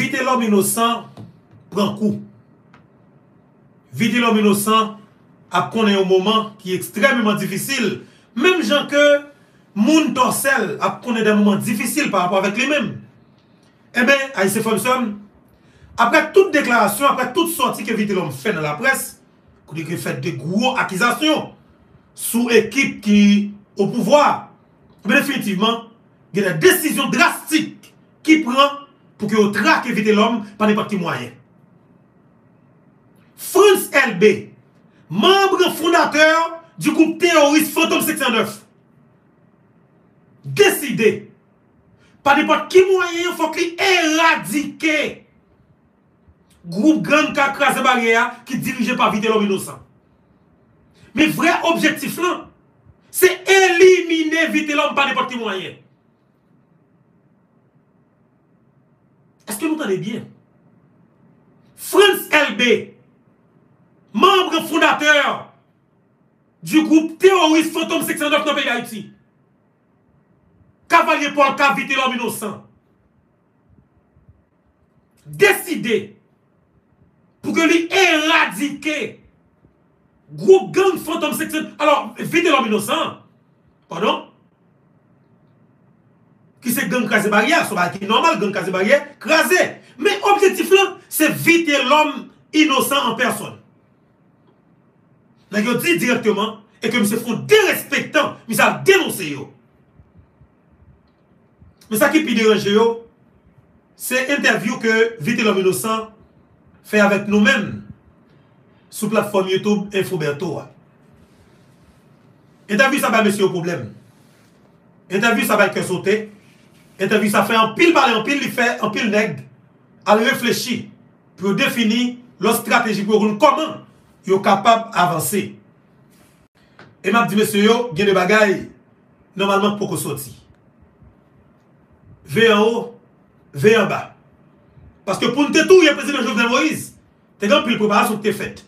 vite l'homme innocent prend coup. Vite l'homme innocent a connu un moment qui est extrêmement difficile. Même gens que moun torsel a connu des moments difficiles par rapport avec lui-même. Eh bien, Aïssé Fonson, après toute déclaration, après toute sortie que Vite l'homme fait dans la presse, qu'il fait de gros accusations sous équipe qui au pouvoir, mais définitivement, il y a des décisions drastiques qui prend pour que vous traque éviter l'homme par n'importe quel moyen. France LB, membre fondateur du groupe terroriste Phantom 609, décidé par n'importe quel moyen, il faut qu'il éradique groupe gang qui barrière qui dirigé par Vite l'homme innocent. Mais vrai objectif c'est éliminer Vite l'homme par n'importe quel moyen. Est-ce que vous entendez bien? France LB, membre fondateur du groupe terroriste Phantom 609 dans le pays d'Haïti. Cavalier Paul Cavité l'homme innocent. Décidé pour que lui éradiquer groupe gang Phantom 609. Alors, vite l'homme innocent. Pardon? Qui c'est gang barrière, c'est qui normal, gang crasé barrière, crasé. Mais objectif là, c'est vite l'homme innocent en personne. Donc, dit directement, et que M. font dérespectant, ça a dénoncé. Mais ça qui peut déranger c'est interview que Vite l'homme innocent fait avec nous-mêmes sur plateforme YouTube Infoberto. Interview ça va monsieur au problème. Interview ça va que sauter. Interview ça fait un pile parler, en pile, il fait un pile nègre. À réfléchir pour définir leur stratégie pour comment ils sont capables d'avancer. Et m'a dit, monsieur, il y a des bagailles, normalement, pour qu'on sorti. V en haut, V en bas. Parce que pour nous tout, le président Jovenel Moïse. Tu as pile préparation que tu faite.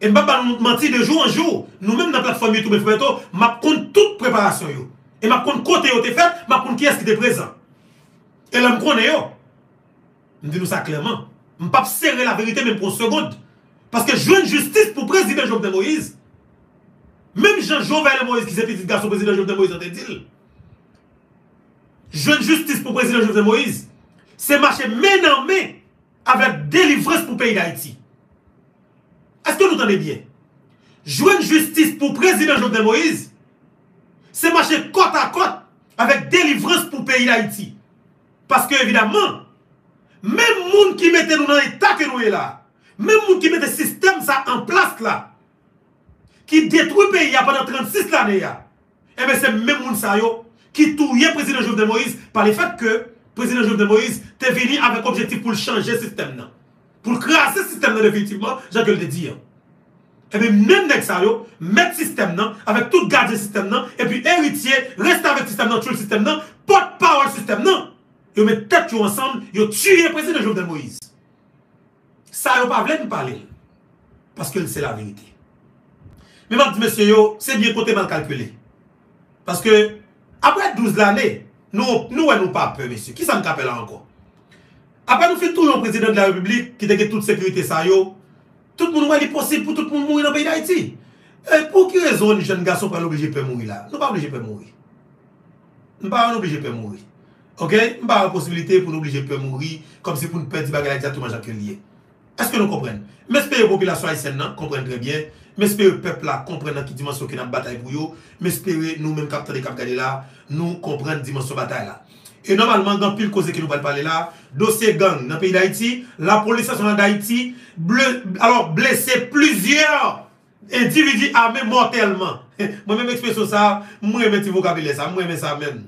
Et ne pas de jour en jour. Nous-mêmes, dans la plateforme YouTube, je compte toute préparation. Et je compte côté tu fait, je compte est-ce qui est présent? Et là, je connais. Je dis nous ça clairement. Je ne pas serrer la vérité même pour une seconde. Parce que je veux une justice pour le président Jovenel Moïse. Même Jean-Jovenel Moïse, qui est petit garçon président Jovenel Moïse, on te dit. Jeune justice pour le président Jovenel Moïse, c'est marcher main en main avec délivrance pour le pays d'Haïti. Est-ce que vous entendez bien? Joindre justice pour le président Jovenel Moïse, côte à côte avec délivrance pour le pays d'Haïti. Parce que, évidemment, même gens qui mettent nous dans l'état que nous sommes là, même gens qui mettent le système ça en place là, qui détruit le pays pendant 36 années, eh bien c'est même gens ça qui touille le président Jovenel Moïse par le fait que le président Jovenel Moïse est venu avec objectif pour changer le système. Pour craser le système définitivement, j'ai que le dire. Et bien même ça, mettre le système là, avec tout garder le système là, et puis héritier, rester avec le système là, tout le système là, porte-parole système là. Ils mettent tête ensemble, ils tuent le président Jovenel Moïse. Ça, ils pas voulu parler. Parce que c'est la vérité. Mais je dis, monsieur, c'est bien côté mal calculé. Parce que, après 12 années, nous, nous, nous pas peur, monsieur. Qui ça me rappelle encore? Après, nous faisons toujours un président de la République qui a toute sécurité, ça, yo. Tout le monde est possible pour tout le monde mourir dans le pays d'Haïti. Pour quelle raison les jeunes garçons pas obligés de mourir là? Nous pas obligés de mourir. Nous pas obligés de mourir. Ok? Nous pas la possibilité pour nous obliger de mourir comme si pour nous perdre des bagages exactement Jacques lié. Est-ce que nous comprenons? Mais espère la population haïtienne comprenne très bien. Mais espère le peuple là comprenne qui dimension qui est dans la bataille pour eux. Mais espère nous-mêmes capteurs de cap nous comprenons dimension bataille là. Et normalement, dans pile cause que nous allons parler là, dossier gang dans le pays d'Haïti, la police nationale d'Haïti, alors blessé plusieurs individus armés mortellement. Moi-même, expression ça, moi, je petit vocabulaire ça, moi, ça même.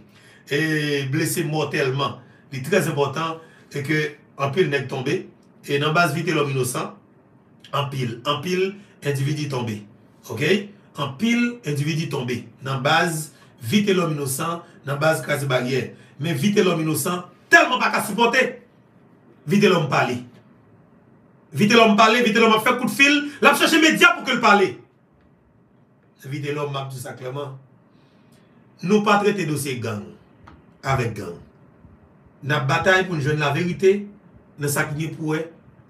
Et blessé mortellement. C'est très important, c'est que en pile n'est tombé, et dans base vite l'homme innocent, en pile, en pile, individu tombé. OK? En pile, individu tombé. Dans base, vite l'homme innocent, dans base case barrière. Mais vite l'homme innocent, tellement pas qu'à supporter. Vite l'homme parler. Vite l'homme parler, vite l'homme fait coup de fil, l'a cherché média pour que le parler. Vite l'homme m'a dit ça clairement. Nous pas traiter dossier gang avec gang. Nous bataille pour nous joindre la vérité nan sa ki nye pouè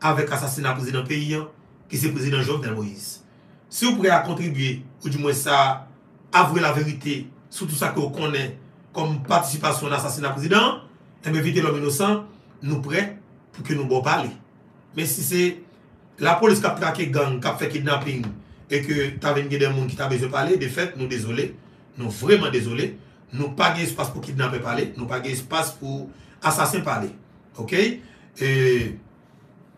avèk asasina prezident peyi ki se prezident Jovenel Moïse. Si ou pouè a kontribuye, ou di mwen sa avre la verite sou tout sa ki ou konen kom patisipasyon asasina prezident, eme vite lom inosan, nou prè pou ke nou bo pale. Men si se la polis kap trake gang, kap fe kidnapping, e ke ta ven gen den moun ki ta beze pale, de fet nou dezolé, nou vreman dezolé, nou pa gen espas pou kidnappe pale, nou pa gen espas pou asasin pale. Ok? E,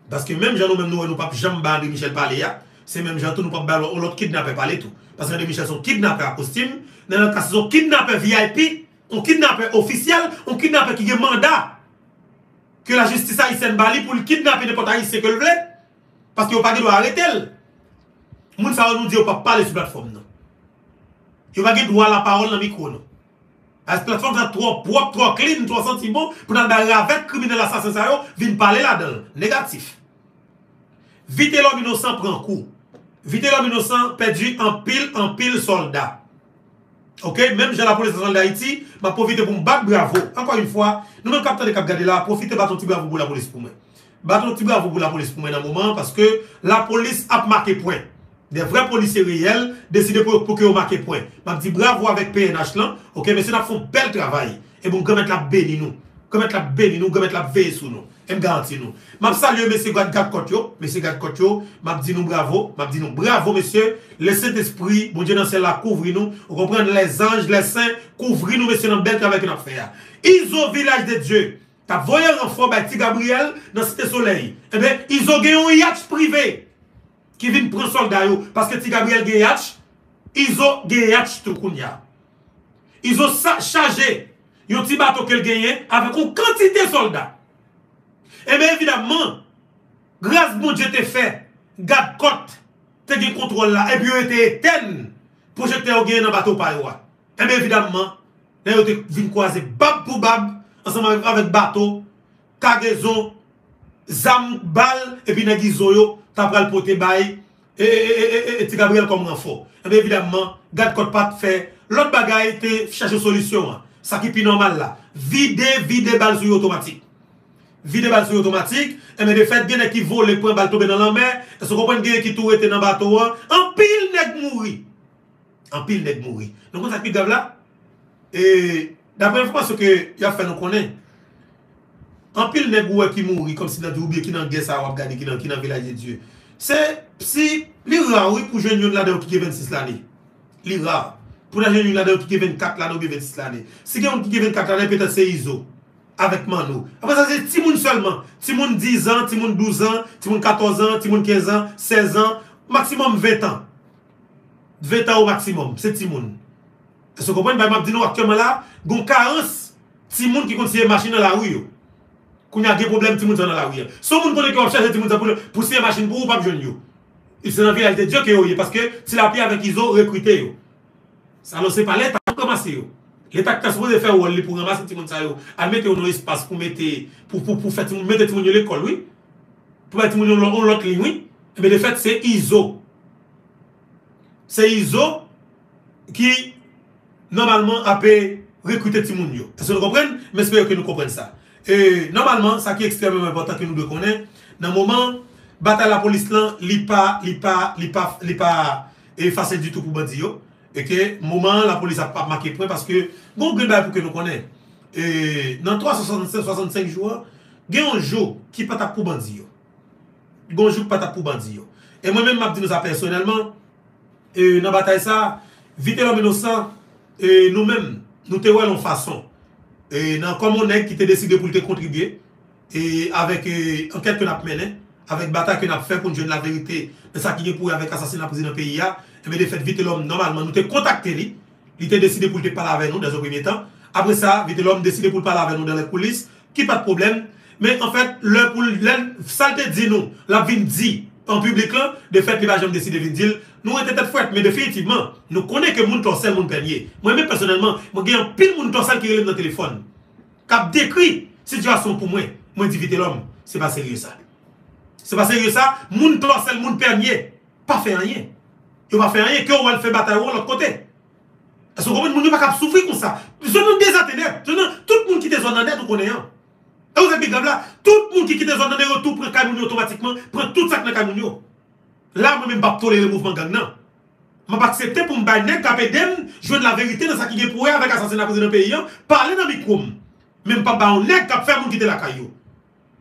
baske menm jan nou menm nou, nou pap jamba de Michel pale ya, se menm jan tou nou pap balo ou lot kidnappe pale tou. Paske de Michel son kidnappe akostim, nan an kasi son kidnappe VIP, on kidnappe ofisyel, on kidnappe ki gen mandat ke la justis Haitien bali pou l'kidnappè ne pota Haitien ke l'vle paske yo pa gen do a l. Moun sa ou nou di yo pa pale sou platform nan. Yo pa gen do a la parol nan mikro nan. As platform sa tro prop, tro clean, tro sentimo bon, pou nan bari avèk krimine la sasen sa yo vin pale la del. Negatif. Vite l'om inosan pren kou. Vite l'om inosan pedi an pil an pil soldat. Ok, menm jen la polis nan l'Haïti, ma profite pou m bat bravo. Ankon yon fwa, nou men kapte de kap gade la, profite baton ti bravo pou la polis pou men. Baton ti bravo pou la polis pou men nan mouman, paske la polis ap make poin. De vre polisi reyel, deside pou ke yo make poin. Ma di bravo avèk PNH lan, ok, men se nap fon bel travay. E bon, kemet la beni nou. Kemet la beni nou, kemet la vey sou nou. M garanti nou. Mab salye mese gade kot yo, mese gade kot yo, mab di nou bravo, mab di nou bravo mese, le sent espri, bon diyo nan sel la kouvri nou, ou kompren les anj, les sen, kouvri nou mese nan bel kravek nan fè ya. Izo vilaj de Diyo, ta voyel nan fò bay ti Gabriel nan site solei, ebe, izo genyon yatch privé, ki vin pren solday yo, paske ti Gabriel gen yatch, izo gen yatch tou koun ya. Izo chaje, yon ti bato kel genyen, avek ou kantite solday. Ebe eh evidemment, grase bon je te fe, gade kote, te gen kontrol la, ebi yo ete eten, projekte yo gen nan bato paywa. Ebe evidemment, nan yo te vin kwaze bab pou bab, ansanman avèk bato, kagezon, zam, bal, ebi nan gizoyo, tapral pote bay, e ti Gabriel kom renfo. Ebe evidemment, gade kote pat fe, lot bagay te chache solisyon, sa ki pi normal la, vide, vide bal sou yo otomatik. Vide bal sou otomatik, eme de fet genè ki vole pou en bal tobe nan lanme, e se kompwen genè ki tou ete nan bato an, an pil neg mouri. An pil neg mouri. Non kon sa pi gav la, e dapre fwa se ke ya fè nou konen, an pil neg mouri ki mouri, kom si nan djoubye ki nan gesa wap gani, ki nan vilaje diyo. Se, si, li ra wè pou jwen yon lade ou ki ke 26 lani. Li ra. Pou nan jwen yon lade ou ki ke 24 lani ou ki 26 lani. Si yon ki ke 24 lani, petè se izo. Avèk man nou. Apè sa se timoun selman. Timoun 10 an, timoun 12 an, timoun 14 an, timoun 15 an, 16 an, maksimum 20 an. 20 an ou maksimum. Se timoun. E se kompwen, bayman di nou aktyèman la, goun karens timoun ki konti siye machin nan la ou yo. Koun ya ge problem timoun san nan la ou yo. Sou moun konen ki wap chache timoun san pou siye machin pou ou pap joun yo. Il se nan vilalite diyo ke yo ye. Paske ti la pi avèk izo rekwite yo. Sa lo se pale, ta pou komase yo. L'Etat ki ta souboze fè ou li pou ramase ti moun sa yo, al mette ou nou espas pou mette, pou fè ti moun, mette ti moun yo l'ekol, oui? Pou mette ti moun yo l'ot li, oui? Ebe, de fèt, se Izo. Se Izo ki normalman apè rekwite ti moun yo. Se nou kompren? Mè espè yo ke nou kompren sa. E, normalman, sa ki ekstremèm important ki nou de konen, nan mouman, batal la polis lan, li pa, li pa, li pa, li pa, e fase di tout pou bandi yo. E ke mouman la polis ap ap make pre Paske goun gwen bay pou ke nou konen E nan 365 jou Gen yon jou Ki patap pou bandi yo. Goun jou ki patap pou bandi yo. E mwen men map di nou sa personelman E nan batay sa Vite lom inosan E nou men nou te wè lon fason E nan komonek ki te deside pou te kontribye E avek Enket ke nap menen Avek batay ke nap fe pou njen la verite E sa ki gen pou avek asasina pou zin an peyi ya Eme de fet vite lom normalman nou te kontakte li Li te deside pou te pala ave nou dan zo premye tan Apre sa vite lom deside pou te pala ave nou dan le kulis Ki pat problem Men en fet le pou len salte di nou La vin di en publik lan De fet li va jom deside vin dil Nou ete tet fwet Men definitivman nou konen ke moun torsel moun penye Mwen men personelman Mwen gen pil moun torsel ki relem nan telefon Kap dekri situasyon pou mwen Mwen di vite lom Se pa serye sa Se pa serye sa Moun torsel moun penye Pa fe anye Yo va fè anye, kè ou wè l fè batay ou an lòt kote. Aso kompè, moun yo pa kap soufri kon sa. Zon nou dezatenè. Zon nou, tout moun ki te zon nan net ou konè yon. E ou zè bi gav la, tout moun ki kite zon nan e rotou pren Kaimounio otomatikman, pren tout sak nan Kaimounio. La mwen mwen bap tole le mouvman gang nan. Mwen pa aksepte pou mbay nek kapè dem, jwen la verite nan sa ki gen pouè avèk asansen apose nan peyi an, pale nan mikoum. Mwen pa ba ou nek kap fè moun kite la kayo.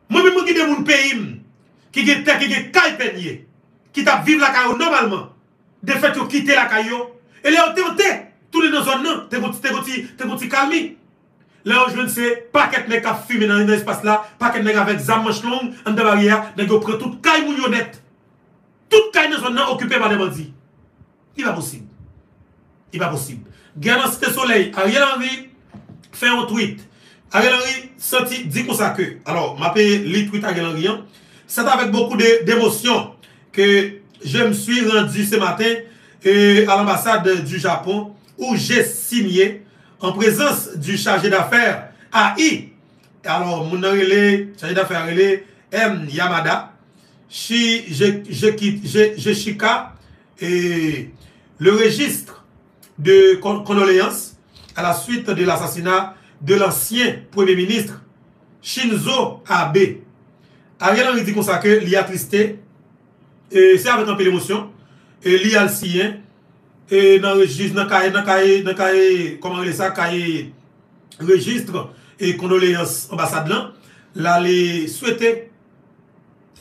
Mwen mwen mwen kite moun peyi m, ki gen tek, ki gen kay penye, ki tap viv la kayo normalman, de fèt yo kite la kayo, e le an te an te, tout le nan zon nan, te goti kalmi. Le an jwen se, paket nek kap fume nan yon espas la, paket nek avèk zam manch long, an de barriè, nek yo pre tout kay moun yo net. Tout kay nan zon nan okupè ba de bandi. I ba posib. I ba posib. Gyan nan site soleil, Ariel Henry fè an tweet. Ariel Henry soti di kon sa ke. Alors, ma pe li tweet Ariel Henry. Sè avèk boku d'emosyon ke je m sui rendi se maten a l'ambassade du Japon ou jè signye en prezans du chargé d'affaires AI, alors rele, chargé d'affaires M. Yamada, chi, je chika, et le registre de condoléance à la suite de l'assassinat de l'ancien premier ministre Shinzo Abe. Ariel Henry dit kon sa ke li atristé, et E se avèk anpil emosyon, e li al siyen, e nan rejist, nan kaye, nan kaye, nan kaye, koman rele sa, kaye rejistre, e kondoleyans ambasad lan, la li souwete,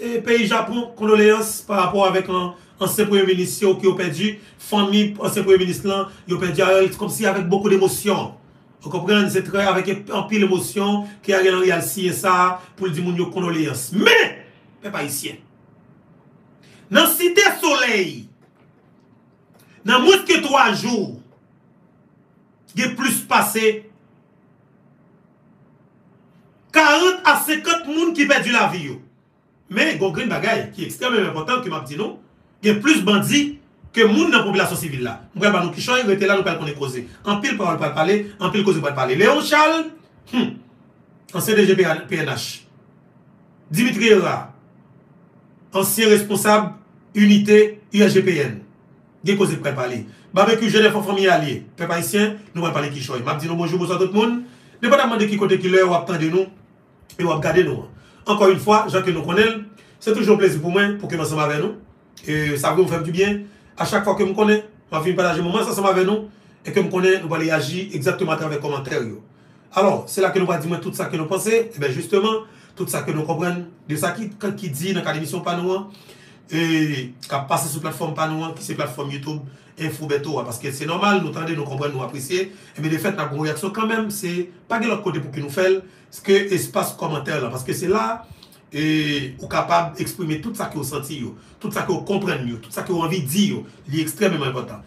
e peyi Japon, kondoleyans, par rapport avek an, ansyen premier ministre yo ki yo perdi, fami ansyen premier ministre lan, yo perdi a el, kom si avek beaucoup d'emosyon. Ou kompren, se tre avek anpil emosyon, ki a gen an real siye sa, pou li di moun yo kondoleyans. Me, pe pa isyen. nan site soley, nan mwes ke 3 jou, ge plus pase, 40 a 50 moun ki pedi la vi yo. Men, gon grin bagay, ki ekstremem important ki map di nou, ge plus bandi ke moun nan populasyon sivil la. Mwen ba nou ki chan, rete la nou pal konen koze. An pil pal pal pale, an pil koze pal pale. Leon Charles, hmm, ansyen DG PNH. Dimitri Hera, ansyen responsable unité, UAGPN, Ge koze pou kwen pale. Babe ki jene fon fomi alye. Kwen pa isyen, nou wè pale ki choy. Mab di nou bonjou mousan tout moun. Ne pa daman de ki kote ki lè wap tande nou. E wap gade nou. Ankon yon fwa, jan ke nou konel. Se toujou plezi pou mwen pou ke mwen seman ven nou. E sa vè mwen fèm du bien. A chak fwa ke mwen konen, mwen fin palaje mouman sa seman ven nou. E ke mwen konen, nou wale yagi exactement travè komantèr yo. Alors, se la ke nou wale di mwen tout sa ke nou pense. E ben justement, tout sa ke nou kompren de sa ki di nan kademisyon pa nou an. e kap pase sou platform panouan ki se platform Youtube info beto wa, paske se normal, nou tande, nou kompren, nou apresye e me de fet nan kon reaksyon kanmem, se pa gen lòk kote pou ki nou fel se espas komantèr la, paske se la e ou kapab eksprime tout sa ki ou senti yo, tout sa ki ou kompren yo tout sa ki ou anvi di yo, li ekstremement important.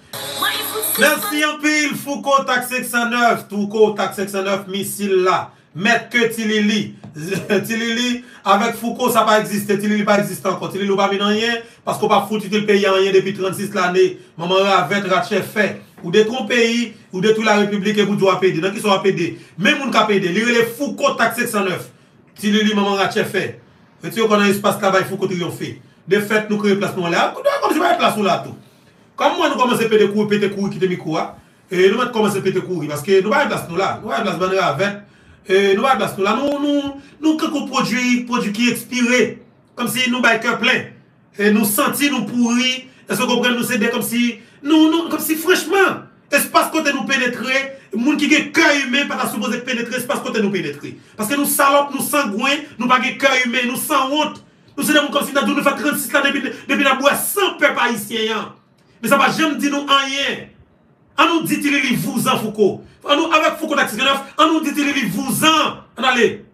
Mersi anpil Foucault Tak 609, Foucault Tak 609 misil la Met ke Tilili. Tilili, avek Foucault, sa pa existe. Tilili pa existe anko. Tilili ou pa minan yen, pasko pa fouti til peyi an yen depi 36 l'ane. Maman ravet ratche fe. Ou de ton peyi, ou de tout la republik e boudjou apede. Nan ki sou apede. Men moun kapede. Lire le Foucault tak 609. Tilili maman ratche fe. Reti yo konan espas travay Foucault triyonfe. De fet nou kreye plas nou an la. Kou do an kom jwa e plas ou la tou. Kam mwen nou komanse pete kou, pete kou, kite mi kou a. E nou met komanse pete kou, paske nou ba e plas nou la. Nou ba e plas ban re avet. E nou bay plas nou la, nou kekou prodjou, prodjou ki ekspire, kom si nou bay ke plen, e nou santi nou pouri, e se kompren nou sede kom si, nou, nou, kom si frechman, espas kote nou penetre, moun ki ge ke yume pata souboze penetre, espas kote nou penetre. Paske nou salop, nou sangouen, nou bagye ke yume, nou san wot, nou sede moun kom si nadou nou fa 36 la debi nan bouè, san pe pa isye yan. Me sa pa jem di nou anyen. An nou ditili li vouzan Foucault. An nou avek Foucault tak 69, an nou ditili li vouzan. An e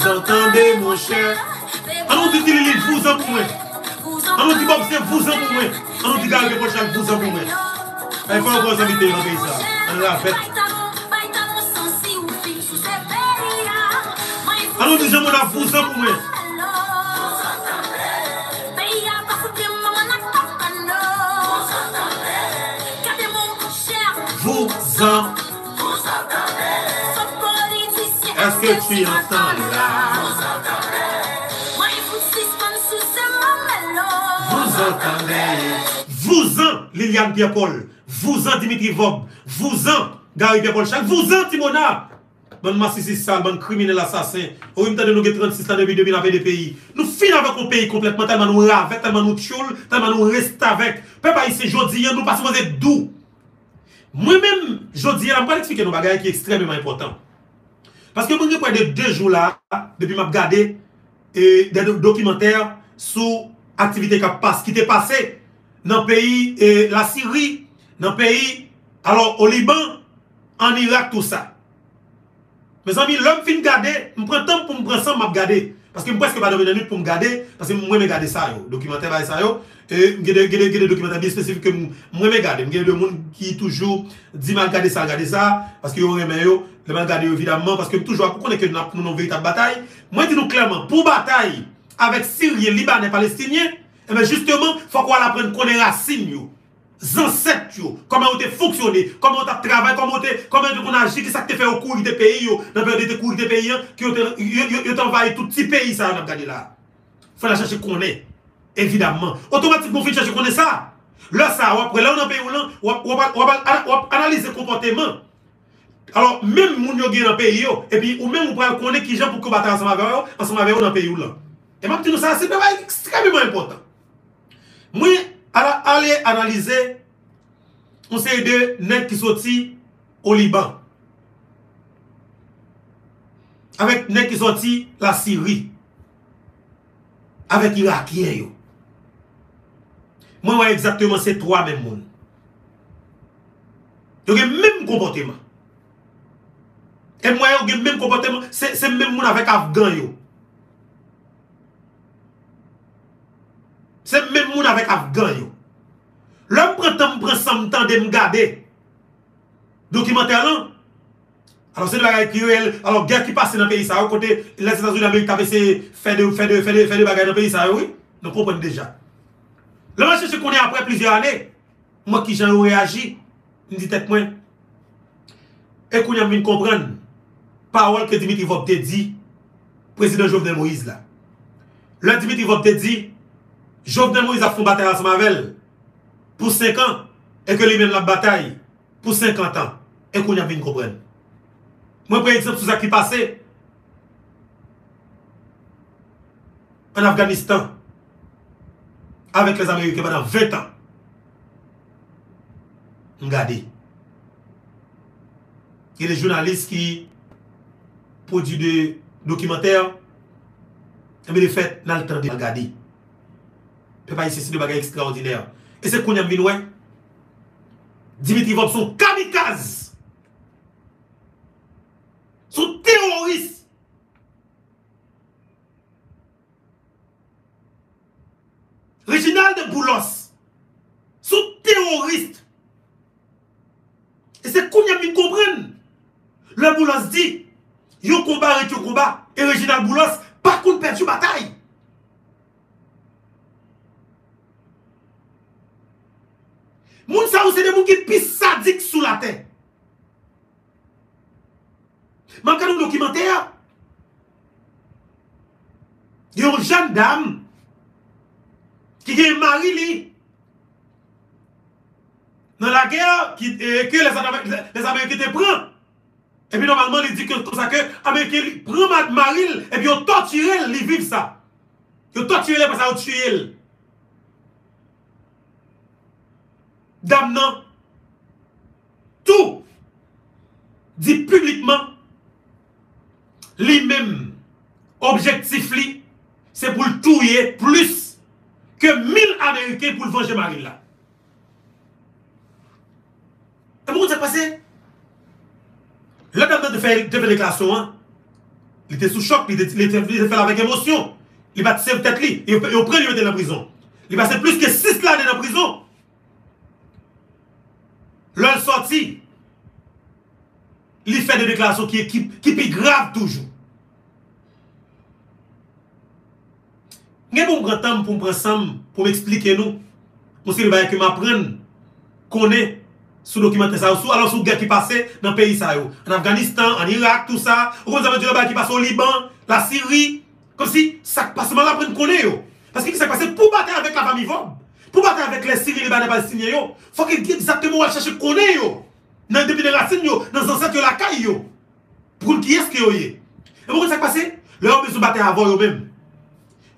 s'entende mon cher? Anon ti ti li li vous an pou mwen Anon ti bop se vous an pou mwen Anon ti gage pou chak vous an pou mwen Ay fwa an kon zanmite yon pe yisa Anon la fet Anon ti jan moun la vous an pou mwen Vous an depuis longtemps là. Vous entendez. Vous en, Liliane Pierre-Paul. Vous en, Dimitri Vob. Vous en, Gary Pierre-Paul Chac. Vous en, Timona. Bon massiciste sale, bon criminel assassin. Ou même de nous 36 ans depuis 2000 avec des pays. Nous finissons avec un pays complètement tellement nous ravec, tellement nous tchoul, tellement nous restons avec. Peuple ici, jodi, nous passons des doux. Moi-même, jodi, je vais expliquer nos bagages qui est extrêmement important. Parce que moi, j'ai de deux jours là, depuis que regardé des documentaires sur activité qui était passé dans le pays, et la Syrie, dans le pays, alors au Liban, en Irak, tout ça. Mes amis, l'homme fin garder, je prends temps pour me prendre ça, je. Parce que je presque pas de minutes pour me garder, parce que moi, je regarde ça, yo, documentaire, ça, yo, et a des documentaires bien spécifiques que moi, je y a des gens qui toujours disent mal garder ça, garder ça, parce que yo aimé yo, le mal garder évidemment, parce que toujours, pour qu'on que nous avons une véritable bataille, moi, je dis clairement, pour bataille avec Syriens, Libanais, Palestiniens, et eh bien justement, il faut qu'on apprenne qu'on est racines, yo ancêtres, comment on a fonctionné, comment on a travaillé, comment on a agi, qui ça te fait au cours des pays, dans le de cours des pays, qui ont envahi tout petit pays, ça, on a là. Il faut la chercher qu'on est, évidemment. Automatiquement, il faut chercher qu'on est ça. Là, ça, après, là, on a pays, on va analyser le comportement. Alors, même moun yo dans le pays, et puis, ou même, on peut connaître qui gens pour combattre ensemble avec eux, ensemble avec eux dans le pays. Là. Et même, ça, c'est extrêmement important. Moi, Ale analize On se yede nek ki soti O Liban. Awek nek ki soti La Siri Awek Irakien yo. Mwen wè exactement se 3 men moun. Yo gen menm kompoteman. E mwen yo gen menm kompoteman Se menm moun avèk Afgan yo. C'est même monde avec Afghan. L'homme prend temps, prend temps de me garder. Documentaire. Alors c'est le bagage qui alors guerre qui passe dans le pays ça, côté les États-Unis d'Amérique de faire de faire dans le pays ça, oui. Nous comprenons déjà. Le marché se connaît après plusieurs années. Moi qui j'ai réagi, je dis tête. Et qu'on a bien comprendre parole que Dimitri Vop dit président Jovenel Moïse là. Le Dimitri Vop dit Jovenel Moïse a fait bataille à Mavel pour 5 ans et que lui mène la bataille pour 50 ans et qu'on a bien comprendre. Moi, par exemple, sur ce qui passé en Afghanistan avec les Américains pendant 20 ans. Regardez. Il y a des journalistes qui produisent des documentaires bien, les faits, dans le temps de regarder. Je ne pas ici, c'est des bagages extraordinaires. Et c'est qu'on a vu, Dimitri Vob sont kamikazes. Sont terroristes. Reginald Boulos sont terroristes. Et c'est qu'on a vu comprendre. Le Boulos dit, yo combat et yo combat. Et Reginald Boulos, par contre, perdu bataille. Moun sa ou se de moun ki pis sadik sou la ten. Man kan nou dokumenter. Yon jan dam. Ki gen mari. Nan la ger. Ki les Amerike te pran. E pi normalman li di ke Amerike li pran maril. E pi yo torturel li viv sa. Yo torturel pa sa ou tuyel. Dame tout dit publiquement lui-même objectif c'est pour le tuer plus que 1000 Américains pour le venger Marie là. Et pourquoi ça passé? Le dame de faire de déclaration, hein, il était sous choc, il était, fait avec émotion. Il va tirer tête, il, il, il lui dans la prison. Il va passer plus que 6 années dans la prison. L'on sorti, il fait des déclarations qui, qui, qui toujours. Je bon grand pour me prendre pour m'expliquer nous. Parce que que m'apprendre, connaît sous documenter ça, sous, alors sous guerre qui passait dans le pays ça, en Afghanistan, en Irak, tout ça, ou vous avez dit qui passe au Liban, la Syrie, comme si ça passe mal après connaître. Parce que ce qui s'est passé pour battre avec la famille Vob, pour battre avec les Syriens, les Palestiniens, il faut qu'il exactement chercher connaître. Dans depuis les racines, dans les ancêtres, la caille. Pour qui est-ce qu'il y a Et pourquoi ça passé? Leur besoin battre avant eux-mêmes.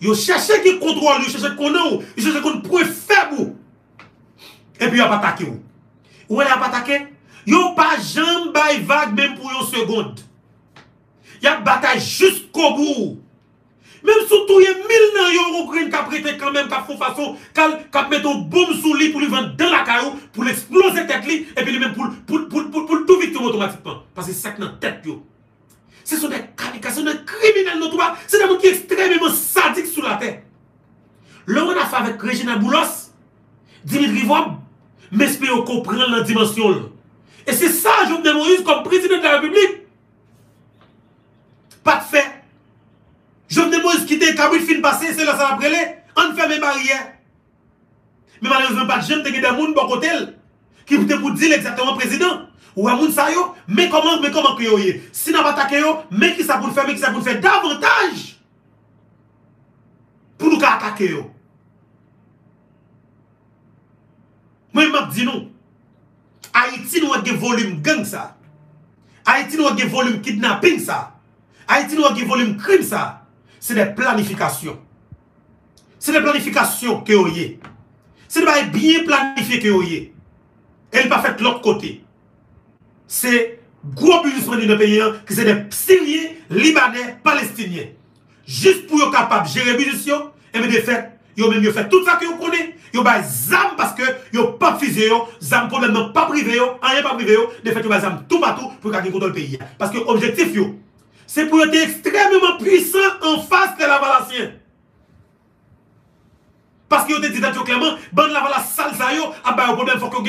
Ils cherchent qui contrôle, ils cherchent connaître, ils cherchent qu'on point faible. Et puis ils ont attaqué. Ou elle a attaqué? Ils pas jamais vague même pour une seconde. Y a bataille jusqu'au bout. Même si tout y a mille nan yo Ukraine qui a prêté quand même, qui a fait façon, qui a mis une bombe sous lui pour lui vendre dans la caillou, pour l'exploser tête et puis même pour, pour, tout victime automatiquement. Parce que c'est ça qui dans tête. Ce sont des sont des criminels c'est des gens qui sont extrêmement sadiques sous la terre. On a fait avec Regina Boulos, Dimitri Vob, mais espérons comprendre la dimension. Et c'est ça, Jovenel Moïse, comme président de la République. Moïse quitter, Kabrit fin passer, c'est là ça après les. On ferme les barrières. Mais malheureusement, pas de gens qui des gens bon côté qui étaient pour dire exactement président. Ou à moun sa yo, mais comment, mais comment que yo yé? Si n'a pas attaqué yo, mais qui ça pour faire, mais qui ça pour faire davantage pour nous attaquer yo. Moi, je dis non. Haïti nous a des volume gang ça. Haïti nous a des volume kidnapping ça. Haïti nous a des volume crime ça. C'est des planifications. C'est des planifications que vous avez. C'est des bien planifié que vous avez. Elle pas fait l'autre côté. C'est gros business de pays qui c'est des Syriens, Libanais, Palestiniens. Juste pour être capable de gérer business, et de fait, ils ont même fait tout ça que vous connaissez. Ils ont zam parce que ils n'ont pas fusé, zam problème pas privé, rien pas privé, de fait, ils ont zam tout pour qu'ils contrôlent le pays. Parce que l'objectif, c'est pour être extrêmement puissant en face de la Valassien. Parce qu'ils ont dit clairement, bon la Valasse sale ça yo, ah ben, problème, faut que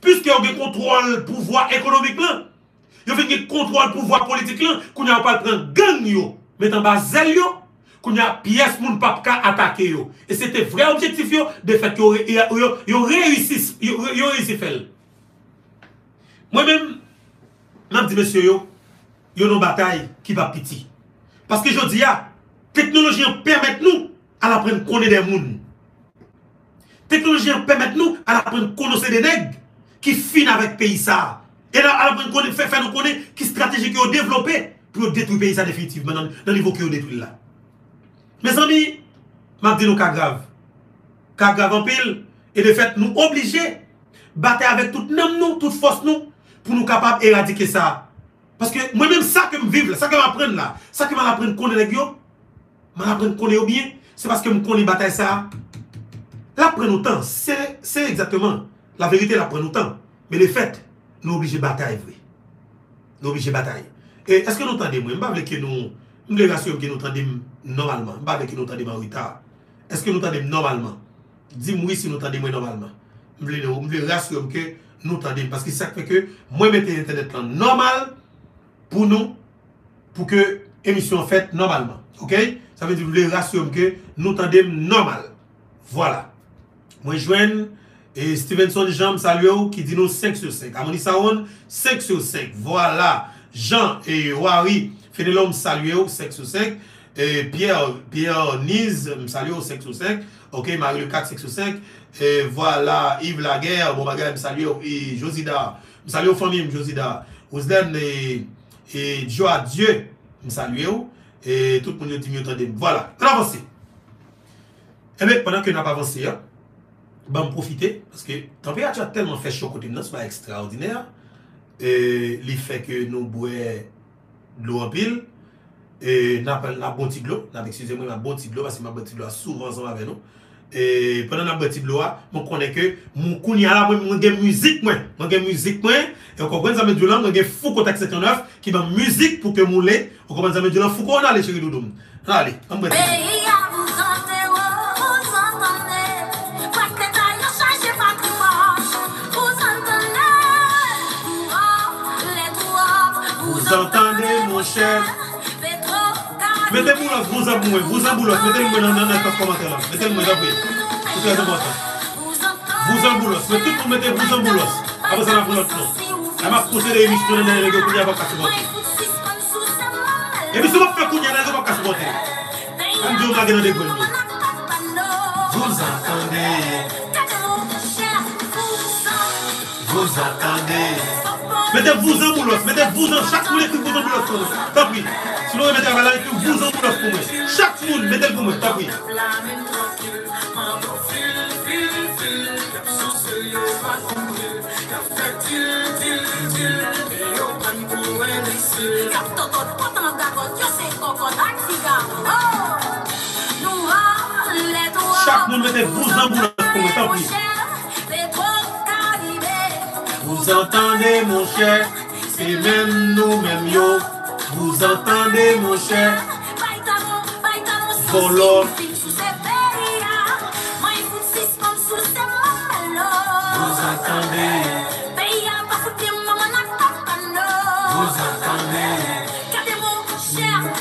puisque y a un contrôle pouvoir économique là, il y a un contrôle pouvoir politique là, qu'on a pas prendre gang yo, mettant bas zèle yo, qu'on a pièce moun pas attaquer yo. Et c'était vrai objectif de fait yo yo réussi yo réussi faire. Moi-même m'a dit monsieur yo une bataille qui va petit. Parce que je dis la technologie permet nous à l'apprendre connaître des mondes. Technologie permet nous à l'apprendre connaître des nègres qui finissent avec le pays ça. Et à l'apprendre faire faire nous connaître qui stratégie qui ont développé pour détruire le pays ça définitivement dans le niveau qui ont détruit là. Mes amis, je dis nous cas grave. Cas grave en pile. Et de fait, nous obligés battre avec toute nous, toute force nous, pour nous capables d'éradiquer ça. Parce que moi-même, ça que je vive, ça que je m'apprends là, ça que je connaître les gars, je m'apprends connaître bien, c'est parce que je connais bataille ça. Là, prend temps. C'est exactement. La vérité, là, prend temps. Mais les faits, nous obligés de bataille, vrai. Nous obligés de bataille. Et est-ce que nous entendez, moi, je veux que nous, nous rassurons que nous entendons normalement. Je veux que nous entendons en retard. Est-ce que nous entendons normalement? Dis-moi si nous entendons normalement. Je veux rassurer que nous entendons. Parce que ça fait que moi, je mets Internet là normal pour nous, pour que l'émission faite normalement. Ok? Ça veut dire que vous rassurer que nous tendez normal. Voilà. Moi, je et Stevenson Jean, salut, qui dit nous 5 sur 5. Amoni Saoun, 5 sur 5. Voilà. Jean et Wari, Fénélon, salut, 5 sur 5. Et Pierre, Pierre Niz, salut, 5 sur 5. Ok, Marie Le 4, 5 sur 5. Et voilà, Yves Laguerre, bon bagage, salut, et Josida. Salut aux familles, Josida. Ousden et E diyo a eh diyo, m salye ou, e tout moun yo di mi otan dem. Voilà, an avanse. Ebe, padan ke nan pa avanse ya, ba m profite, paske temperatya telman fè chou kote m nan, se pa ekstraordinèr, e, li fè ke nou bouè glou apil, e, nan apel nan bon tiglo, nan, excusez mwen, nan bon tiglo, paske nan bon tiglo a souvan zan avè nou, E, Pendan nan beti blo a, mwen konen ke Mwen kouni ala mwen mwen gen müzik mwen. Mwen gen müzik mwen E mwen konpren zame djoulan mwen gen Fouko tak 79 Ki ban müzik pou ke moun le. Mwen konpren zame djoulan Fouko an ale cheri doudoum. An ale, an beti blo Vous entendez mon chèvre Mettez-moi vous en boulos, vous boulos, mettez-moi dans le commentaire là. Mettez-moi j'appuie. C'est très important. Vous mais tout le monde mettez vous en boulos. Apre sa nan pou lot nan. A ma pose de emisyon nan yon kounye avok kasi bote. Emisyon wap fe kounye nan yon avok kasi bote. An diyo mga genan de gwen mi. Vous entendez. Vous entendez. Mettez vous en boulos. Mettez vous en. Chaque monde écrit vous en boulos pour nous. Tant pis. Sinon, mettez à la écrit vous en boulos pour moi. Chaque monde, mettez pour moi. Tant pis. Chaque monde mettez vous en boulos pour moi. Tant pis. Vous entendez, mon cher, c'est même nous, même yo. Vous entendez, mon cher, Volo. Vous entendez, vous entendez,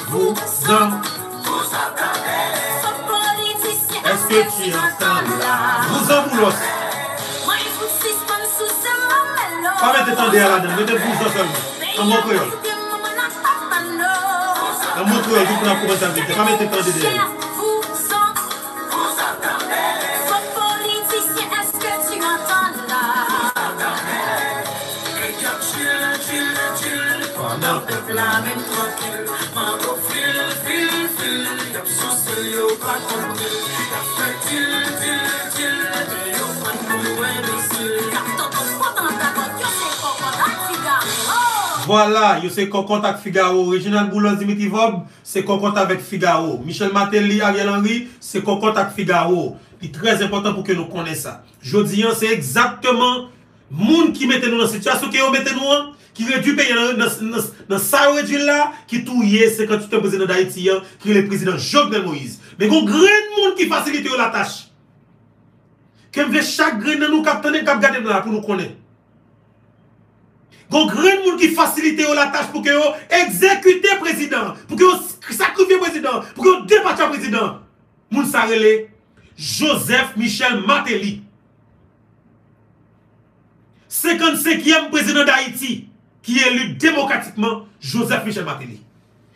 vous en. Est-ce que tu entends? Vous en Pa mette tan de ala den, mette bousan solman. An mou kreol. An mou kreol, di pou nan kouman sa mette. Pa mette tan de de ala. Pendant que la même tranquille, Voilà, yo se kokont ak Figaro. Reginald Boulos Dimitri Vob, se kokont avek Figaro. Michel Matéli, Ariel Henry, se kokont ak Figaro. Li trez important pou ke nou konen sa. Jodi an, se ekzaktman moun ki mette nou nan sityasyon ki yo mette nou an, ki redu pe yon nan sa rejil la, ki touye se kan tu te prezident d'Haïti an, ki le prezident Jovenel Moïse. Men kon gren moun ki fasilite yo la tache. Kem ve chak gren nan nou kap tenen kap gade nan la pou nou konen. Gon gren moun ki fasilite yo la tache pou ke yo ekzekute prezident, pou ke yo sakrifye prezident, pou ke yo depache prezident. Moun sa Joseph Michel Matéli. 55e prezident d'Haïti, ki elu demokratikman Joseph Michel Matéli.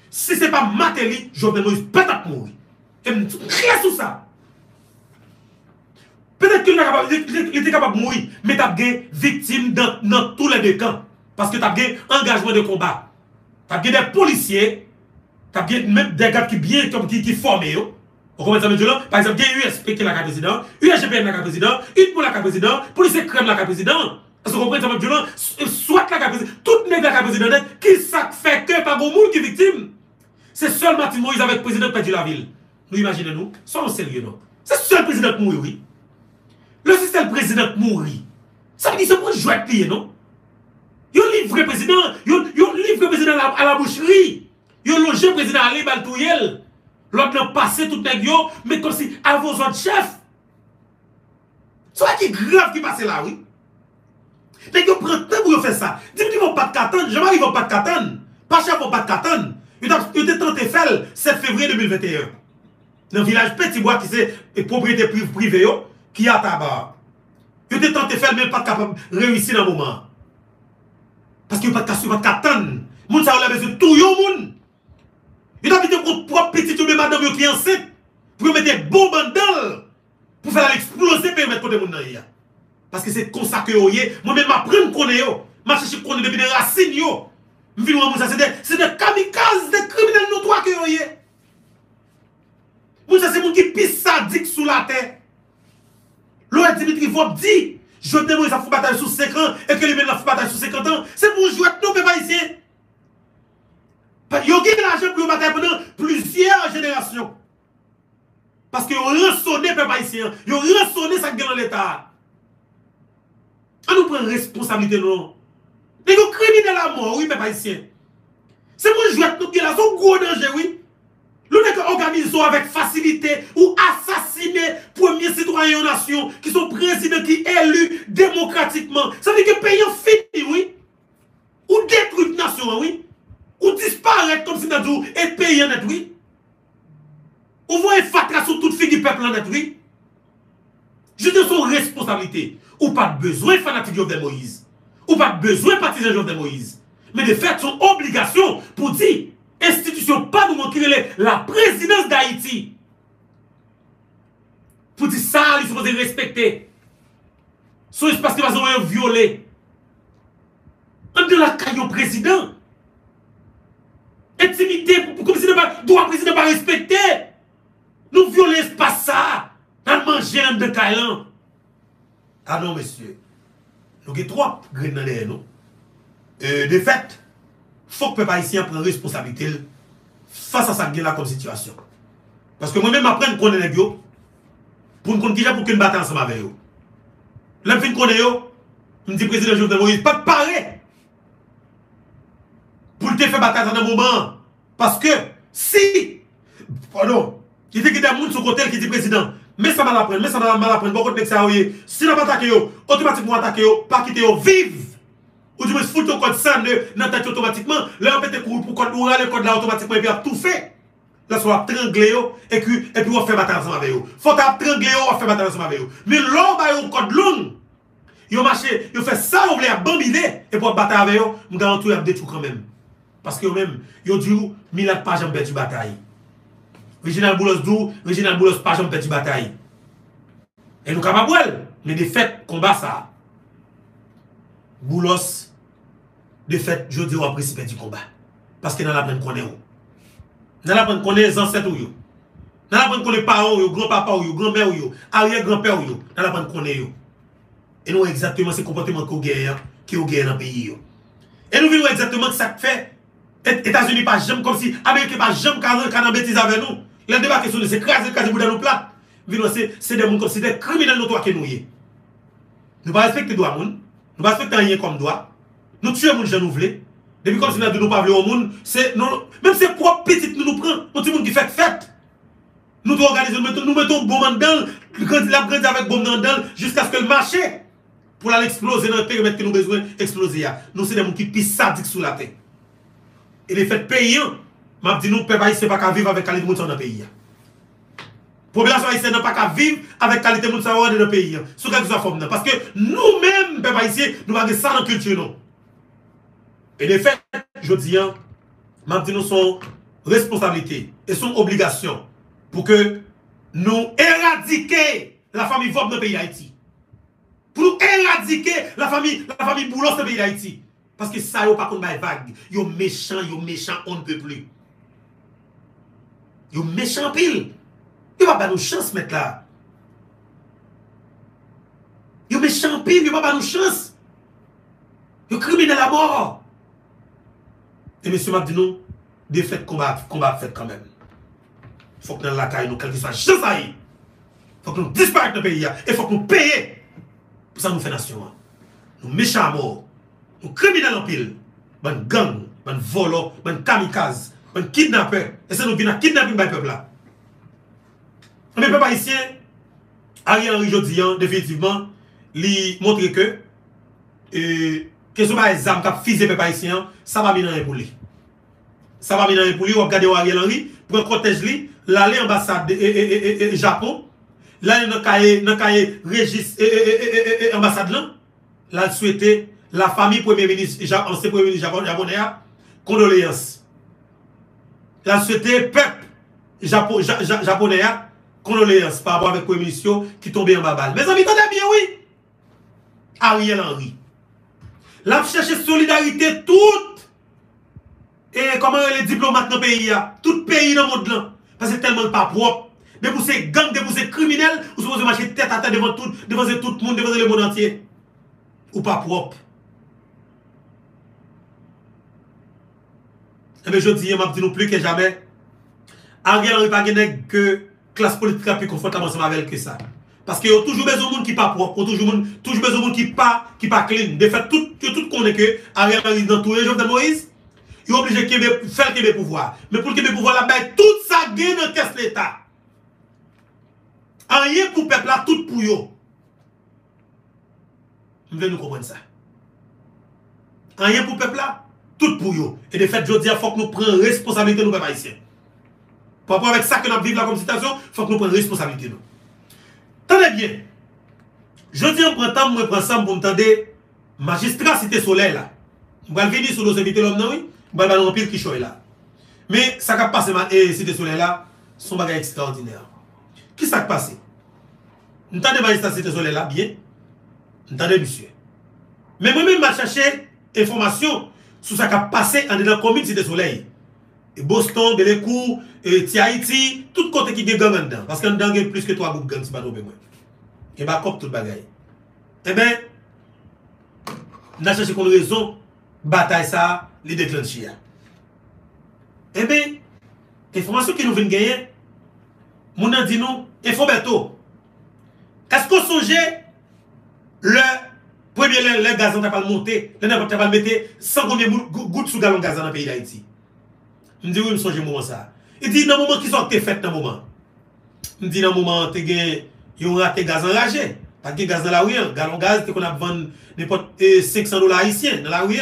Si se pa Matéli, Jovenel Moïse petat moui. E moun kre sou sa. Petat ki l ete kapab moui, met ap gen viktim nan tou le dekan. Paske tap gen engajman de kombat. Tap gen de polisye, tap gen men de gap ki bien kom ki forme yo. O konwen sa men djoulan, par exemple gen USP ki la ka prezident, USGPN la ka prezident, UTMO la ka prezident, polisye krem la ka konwen sa men djoulan, swat la prezident, tout neg la ka prezident, ki sak feke pa goun moun ki viktim. Se sol Martin Moïse avek prezident Peti la vil. Nou imagine nou, son selye nou. Se sol prezident mouri. Le se sol prezident mouri. Sa mi di se moun jwet liye nou. Yon livre prezident, yon livre prezident a la boucherie. Yon loje prezident a li bal tou yel. Lòk nan pase tout neg yo, me kon si avozot chef. So a ki grav ki pase la, oui. Neg yo prenten pou yo fe sa. Dim di yon pat katan, jaman yon pat katan. Pa chef yon pat katan. Yon te tante fel 7 fevriye 2021. Nan vilaj Petitbois ki se propriete prive yo, ki a tabar. Yon te tante fel men pat kapab rewisi nan mouman. Paske yon pat kasu, yon pat katan. Moun sa ou la beze tou yon moun. Yon apite yon prop petit yon me madame yon ki anset. Pou yon mette bon bandal. Pou fè la l'explose pe yon mette kote moun nan yon. Paske se konsake yon ye. Moun men ma pren kone yo. Ma chèche kone depi de racine yo. Mwen fin moun sa se de, se de kamikaz, de kriminal notwa ke yon ye. Moun sa se moun ki pis sadik sou la te. Lou et Dimitri Vop di. Jote moun sa fou bataj sou 5 an E ke li men la fou bataj sou 50 an Se pou jwet nou pe pa isye Yo gen la jen pou yo bataj Pendan plusyer jenerasyon Paske yo resone pe pa isye Yo resone sa gen an l'Etat An nou pren responsabilite nou Ne yo kreni de la mor Oui pe pa isye Se pou jwet nou gen la son gwo denje oui Lou ne ke organizo avèk fasilite ou asasine pwemye sitwanyon nasyon ki son prezident ki elu demokratikman. Sa ve ke peyon fini, oui? Ou detruit nasyon, oui? Ou disparek kom si nadou et peyon net, oui? Ou voye fatra sou tout fi di pepl net, oui? Je de son responsabilite. Ou pa bezwe fanatik yo de Moïse. Ou pas besoin de partisan Jovenel Moïse. Mais de fait, son obligation pour dire, institution pas nous montrer la présidence d'Haïti. Pour dire ça, il faut respecter. Son espace qui va se violer. En de la caillou président. Intimité, comme si le droit président pas respecté. Nous violons l'espace ça. Dans manger un de caillou. Ah non, monsieur. Nous avons trois grains dans nous. Euh, de fait, il faut que le peuple haïtien prenne responsabilité face à ça là comme situation. Parce que moi-même, après, je connais les pour nous connaître pour qu'une bataille ensemble avec eux. Là, je connais eux, je dis président Jovenel Moïse, pas de pareil pour te faire bataille dans un moment. Parce que si, pardon, il y a des gens sur côté qui dit président, mais ça mal apprendre, mais ça mal apprendre, beaucoup de ça, si on pas attaqué, automatiquement attaqué, pas quitter, vive. Ou du moins, foutre ton code 102 dans tête automatiquement, là, on peut te courir pour code le code là automatiquement, et puis tout fait. Là, on va trangler, et puis, et puis on fait bataille ensemble avec eux. Faut trangler, on faire bataille ensemble avec eux. Mais là, on va code long. Ils ont marché, ils ont fait ça, on voulait bambiner, et pour battre avec eux, on garantit qu'ils ont détruit quand même. Parce que même, ils ont dit, Milat pas jamais perdu bataille. Reginald Boulos dou, Reginald Boulos pa jom peti batay. E nou kamabwel, le defet komba sa. Boulos, defet, jodi ou apresi peti komba. Paske nan la pren konen ou. Nan la pren konen zanset ou yo. Nan la pren konen paron ou yo, gran papa ou yo, gran mè ou yo, ariè gran pè ou yo. Nan la pren konen yo. E nou wè exactement se kompoteman ki ou gèyè, ki ou gèyè nan peyi yo. E nou wè exactement ki sa k fè. Etats-Unis pa jèm kom si, Amerike pa jèm kanan betiz avè nou. Il a débarqué sur nous, c'est crasé quasi dans nos plates. C'est des gens comme si des criminels notoires que nous y Nous pas respecter droit monde. Nous pas respecter rien comme droit. Nous tuons les gens nous voulons. Depuis comme si nous ne pas au monde, c'est même c'est propre petit nous nous prend, nous monde qui fait fête. Nous devons organiser, nous mettons, nous mettons bombe dedans, la grande avec bombe jusqu'à ce que le marché, pour aller exploser dans le périmètre que nous avons besoin d'exploser. Nous, c'est des gens qui pissent sadiques sous la tête. Et les faits payants, m'a dit nous, peuple haïtien pas qu'à vivre avec qualité de dans le pays. Population haïtienne n'a pas qu'à vivre avec qualité de dans le pays. Parce que nous-mêmes, peuple haïtien, nous avons ça dans la culture. Et les faits, je dis, m'a dit nous responsabilité et son obligation pour que nous éradiquer la famille Vob dans le pays d'Haïti. Pour nous éradiquer la famille, la famille dans le pays d'Haïti. Parce que ça, yo pas contre vague. Yo méchant, yo méchant, on ne peut plus. Yo méchant pile. Yo pas nous chance, mettre là. Yo méchant pile, yo pas nous chance. Yo criminel à mort. Et monsieur m'a dit nous, des faits combat, combat fait quand même. Faut que dans la caille, nous, quelque soit à Faut que nous disparaître dans le pays. Et faut que nous payions. Pour ça, nous faisons nation. Nous méchants à mort. Ou criminel en pile. Ban gang, ban volo, ban kamikaze, ban kidnapper. Et ça nous vient à kidnapper le peuple là. Mais peuple haïtien, Ariel Henry Jodian, définitivement, lui montre que, et, question par exemple, qui a le peuple haïtien, ça va venir pour lui. Ça va venir pour lui, on va regarder Ariel Henry, pour un cortège lui, l'aller ambassade et, Japon, là, dans le cahier registre ambassade là, là, souhaité la famille premier ministre, ancien premier ministre japonais, condoléances. La société peuple japonais, condoléances par rapport avec ministre qui tombait en babal. Mes amis, attendez bien, oui? Ariel Henry. La chercher solidarité toute. Et comment les diplomates dans le pays, tout pays dans le monde. Parce que tellement pas propre. De vous ces gangs, vous ces criminels, vous supposez marcher tête à tête devant tout, devant tout le monde, devant le monde entier. Ou pas propre. Et eh bien, je dis, je dis non plus que jamais, Ariel Henry pas que classe politique plus confortable avec que ça. Parce qu'il y a toujours besoin de monde qui pas propre, toujours besoin de monde qui pas qui pas clean. De fait, tout tout connaît que Ariel Henry dans tous les jours de Moïse, il est obligé de faire le pouvoir. Mais pour le pouvoir là, ben, tout ça gagne dans test l'État. Rien pour le peuple là, tout pour. Vous devez nous comprendre ça? Rien pour le peuple là, tout pour eux. Et de fait, je dis, il faut que nous prenions responsabilité, nous, peuple haïtien. Par rapport avec ça que nous vivons là comme situation, il faut que nous prenions responsabilité, nous. Tenez bien. Je dis, on prend temps, moi, prends ça pour me magistrat Cité Soleil, là. On va venir sur nos invités, l'homme, non, oui. On va remplir qui choy là. Mais, ça qui a passé, eh, Cité Soleil, là, son bagage extraordinaire. Qui ça qui a passé? Nous avons magistrat Cité Soleil, là, bien. Nous avons monsieur. Mais moi-même, je cherché information sur ce qui a passé en dedans commune Cité Soleil. Boston, Belécou, et Haïti, tout côté qui est gang dedans. Parce qu'il y a plus que trois groupes gang, c'est pas trop bien. Et bah, comme tout le bagaille. Eh bien, nous avons cherché raison, bataille ça, les déclencher. Eh bien, information qui nous vient gagner, a dit nous, info bientôt. Est-ce qu'on songeait le premier le, gaz n'a pas monté, le n'a pas mettre 100 combien gouttes sous gallon gaz dans le pays d'Haïti? Je me dis oui, je me songe moment ça. Il dit dans le moment qui sont fait dans le moment. Je me dis dans le moment, tu as raté gaz enragé. Pas de gaz dans la rue. Gallon gaz, tu qu'on a vendu n'importe 500 dollars haïtiens dans la rue.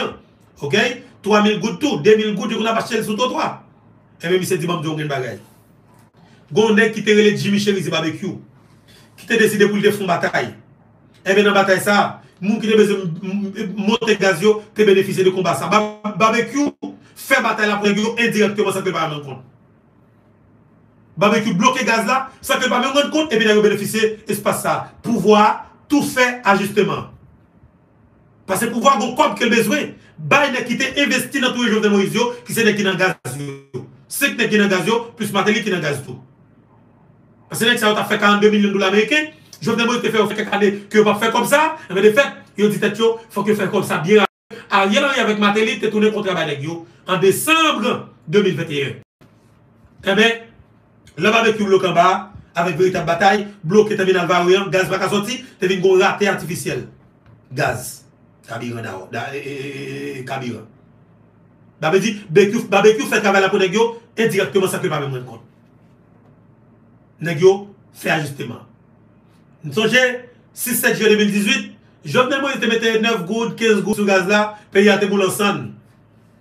OK? 3000 gouttes tout, 2000 gouttes, qu'on a pas cher sur le toit. Et même, il s'est dit, je vais bagage. Gondé qui te relé Jimmy Cherise barbecue. Qui te bataille. Et bien dans la bataille ça, qui te besoin monter gaz te bénéficier de combat. Barbecue fait bataille pour indirectement ça que pas rendre compte. Barbecue bloqué gaz là, ça que pas rendre compte et bien bénéficier espace ça. Pouvoir tout faire ajustement. Parce que pouvoir gon comme que besoin, bay qui te investi dans tous les jours de Moïse qui c'est qui dans gaz. C'est qui dans gaz plus matériel qui dans gaz. Parce que ça a fait 42 millions de dollars américains. Jovenel Moïse te fait quelques années que pas faire comme ça. Mais de fait, il dit il faut que faire comme ça bien. Ariel Henry avec Matéli te tourné contre avec yo en décembre 2021. Eh bien, le barbecue bloqué en bas, avec véritable bataille, bloqué terminal variant, gaz pas sorti, tu vu un raté artificiel. Gaz. Carburant d'abord. Carburant. Barbecue, barbecue fait travail pour les indirectement ça que pas même compte nèg fait ajustement. Nous songez 6-7 juillet 2018, Jovenel Moïse te mettait 9 gouttes, 15 gouttes sur gaz là, pays a été boule ensemble.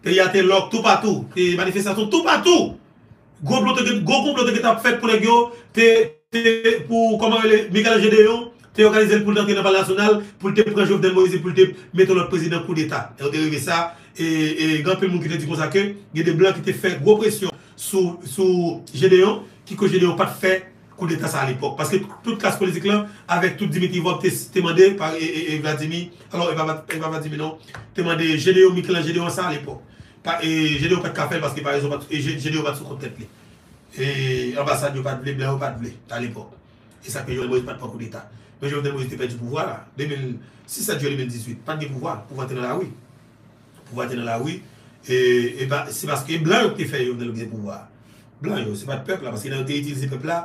Pays a été lock tout partout, et manifestation tout partout. Gros complot que tu as fait pour les gars, pour comment Michael Gédéon, tu as organisé pour entrer dans le national, pour te prendre Jovenel Moïse pour te mettre notre président coup d'État. Et on a ça, et, et grand peu de monde qui te dit comme ça que, il y a des blancs qui te fait gros pression sur, sur Gédéon, qui que Gédéon pas fait kou de tas a l'epok. Paske tout klas politik lan, avek tout Dimitri Vop te mande, e Vladimir, alon e va Vladimir non, te mande Gedeon Michelin, Gedeon sa a l'epok. E Gedeon pet kafel, paske par exemple, Gedeon bat sou kontet li. E ambasade yo pat vle, blan yo pat vle, ta l'epok. E sa pe Jovenel Moïse pat pa kou de tas. Men Jovenel Moïse te pet di pouvoi la, 2006-2018, pat de pouvoi, pouvoi te nan la ouy. Pouvoi te nan la ouy, e ba, se paske blan yo te fe Jovenel Moïse pouvoi. Blan yo, se pat pep la, paske nan yo te itilize pep la,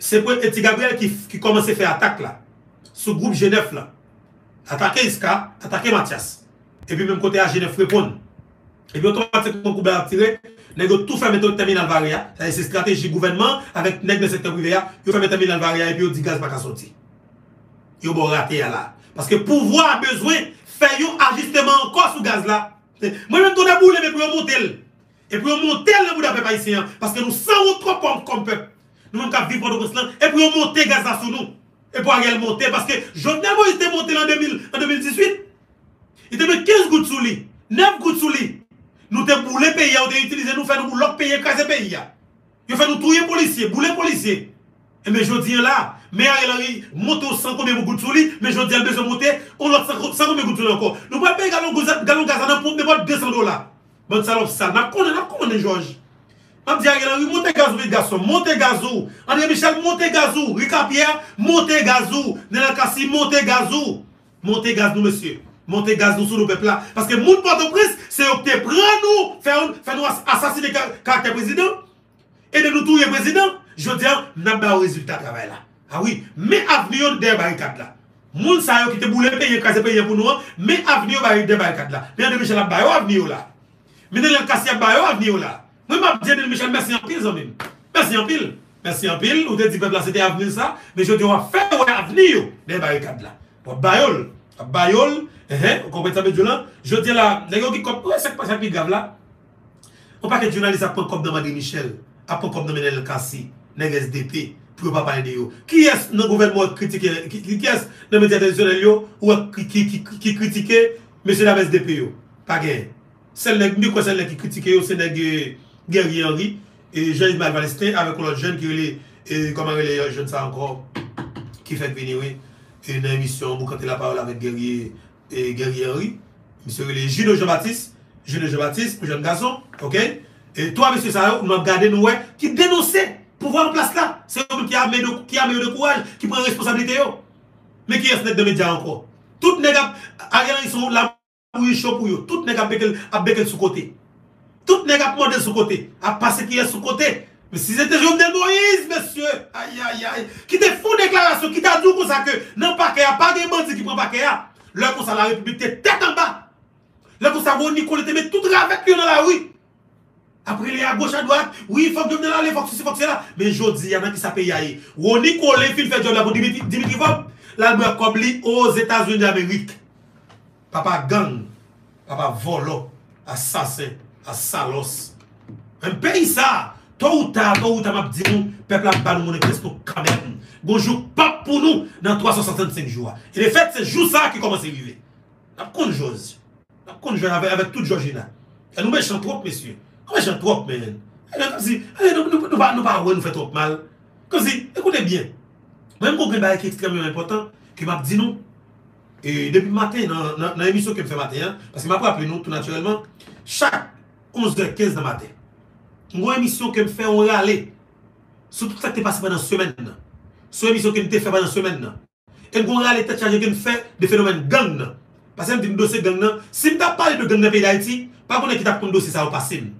c'est Eti Gabriel qui, qui commence à faire attaque là, ce groupe Genève là. Attaquer Iska, attaquer Mathias. Et puis même côté à Genève répondre. Et puis automatiquement, groupe a tiré, ont tout fait mettre terminal Varia. C'est stratégie gouvernement avec les secteur privé. Ils fait mettre terminal Varia et puis ils dit gaz pas sortir. Ils ont raté là. Parce que pouvoir a besoin de faire un ajustement encore sous gaz là. Moi-même, tout boule, mais pour monter. Et pour monter le bout de peuple haïtien. Parce que nous sommes trop comme peuple nous avons vivre pour nous et puis on monter gaz sur nous. Et pour aller monter, parce que Jovenel Moïse était monté en, 2000, en 2018. Il était mis 15 gouttes sous lui, 9 gouttes sous lui. Nous avons boulé pays, on a utilisé nous faire nous l'autre pays, écraser pays. Il fait nous tuer policiers, bouler policiers. Et mais je dis là, mais Ariel Henry monte au 100 combien de gouttes sous lui, mais je dis à besoin monter, on l'a 100 combien de gouttes sous lui encore. Nous ne pouvons payer galon gaz pompe de 200 dollars. Bonne salope ça, n'a pas de Georges? Am di a gen an, monte gazou, garçon, monte gazou. André Michel, monte gazou. Rika Pierre, monte gazou. Nena Kassi, monte gazou. Monte gaz nous, monsieur. Monte gaz nous sur le peuple là. Parce que moun Port-au-Prince, c'est opté prendre nous, faire nous assassiner caractère président. Et de nous tuer président. Je dis, n'a pas résultat de travail là. Ah oui, mais avenir des barricades là. Moun sa yo ki te boule peye kase peye pou nou an, me avni yo bayi de bayi kat la. Me an de Michel ap bayo de lèl kasi ap bayo avni yo la. Mwen map diye de Michel, mersi an pil zanmim. Mersi an pil. Mersi an pil, ou te di pepla se te avni sa, me jodi wap fè wè avni yo de bayi kat la. Wap bayol. Wap bayol. Ehe, ou kompet sa be djoulan. Jodi la, nè yo ki kop, wè sek pa chak pi gav la. Ou pa ke nan Madi Michel, ap pon kop nan Menel Kasi, nè SDP. pou yo pa pale de yo. Ki es nan gouvernement kritike, ki es nan medya tradisyonel yo, ou ki kritike M. Dames DP yo? Pa gen. Sel mi Gergi Henry, e Jean-Yves Valestin, avek ou lot jen ki rele, e koman rele yo jen sa ankor, ki fek veni we, e nan emisyon, mou kante la parole avek Gergi Henry, M. rele Gino Jean-Baptiste, Gino Jean-Baptiste, jen gazon, ok? E to a M. Sarao, nou ap gade nou we, ki denose Pouvo an plas la, se yon ki a yo de kouaj, ki pren responsabilite yo. Me ki yon snek de medya anko. Tout neg ap, a gen yon son la pou yon show pou yo. Tout neg ap bekel sou kote. Tout neg ap model sou kote. A pase ki yon sou kote. Me si jom den Moïse, mesye. Ay, ay, ay. Ki te foun deklarasyon, ki ta sa ke. Nan pa ke a, pa gen bandi ki pren pa ke a. Lè kon sa la republik te tet an ba. Lè kon sa voun Nikole te met tout yon nan la oui. Apre li a goch a doak, oui, fok jom de la le, fok si, fok se la. Men jodi, yaman ki sa pe yaye. Woni ko le fil fe jom la pou Dimitri Vop, la mwen kobli os Etats-Unis d'Amerik. Papa gang, papa volo, asalos. En pe yisa, to ou ta, to ou ta map di nou, pepla ban moun e kresto kamen. Gonjou pap pou nou nan 365 joua. E le fet se jou sa ki komanse vive. Nap kon jozi. Nap kon jozi avek tout jojina. E nou men chantrop, mesye. Mwen jen trop men. Nou pa wè nou fè trop mal. Kozi, ekoute bien. Mwen mwen gwen baye ki ekstremyon important ki map di nou. E depi maten nan emisyon ke m fè maten. Paske m ap wè aple nou tout naturelman. Chak 11-15 nan maten. Mwen emisyon ke m fè on rale. Sou tout sa te pase pwè nan semen nan. Sou emisyon ke m te fè pwè nan semen nan. En mwen rale te chaje ke m fè de fenomen gang nan. Paske m di m dosè gang. Si m ta pale de gang nan peyi da iti. Pa konen ki ta kon dosè sa ou pase m.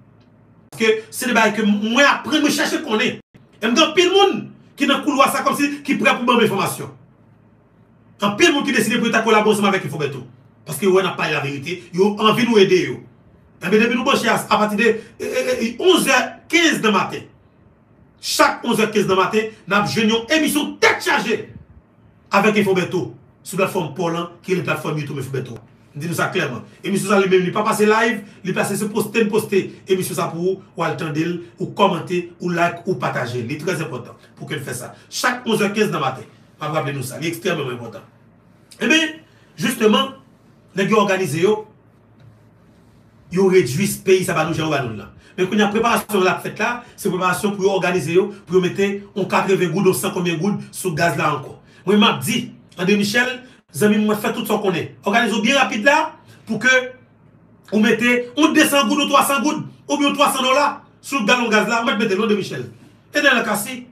Se de baye ke mwen apren mwen chache konen Mwen gen pil moun Ki nan kou lwa sa kom si Ki pre pou ban mwen informasyon An pil moun ki deside pou ta kolabonseman vek Ifo Beto Paske wè nan paye la verite Yo anvi nou ede yo Mwen debi nou bòche a pati de 11h15 de maten Chak 11h15 de maten Nan jenyon emisyon tek chaje Avek Ifo Beto Sou platform Polan Ki le platform Youtube Ifo Beto Di nou sa klerman. Emisyon sa li men li pa pase live, li pase se poste, poste. Emisyon sa pou ou, ou ou komante, ou like, ou pataje. Li trez important pou ke l sa. Chak 11-15 nan maten. Pa vrable nou sa. Li ekstremement important. Ebe, justeman, nek yo organize yo, yo rejouis peyi sa banou jan ou banou la. Men kon yon preparasyon la fèt la, se preparasyon pou yo organize yo, pou yo mette on 80 goud ou 100 komyen goud sou gaz la anko. Mwen map di, André Michel, Zami mwen fè tout son konè. Organizo bi rapide la pou ke ou mette ou 200 goud ou 300 goud ou bi ou 300 dola sou galon gaz la. Mwen mette lò de Michel. E den lè kassi.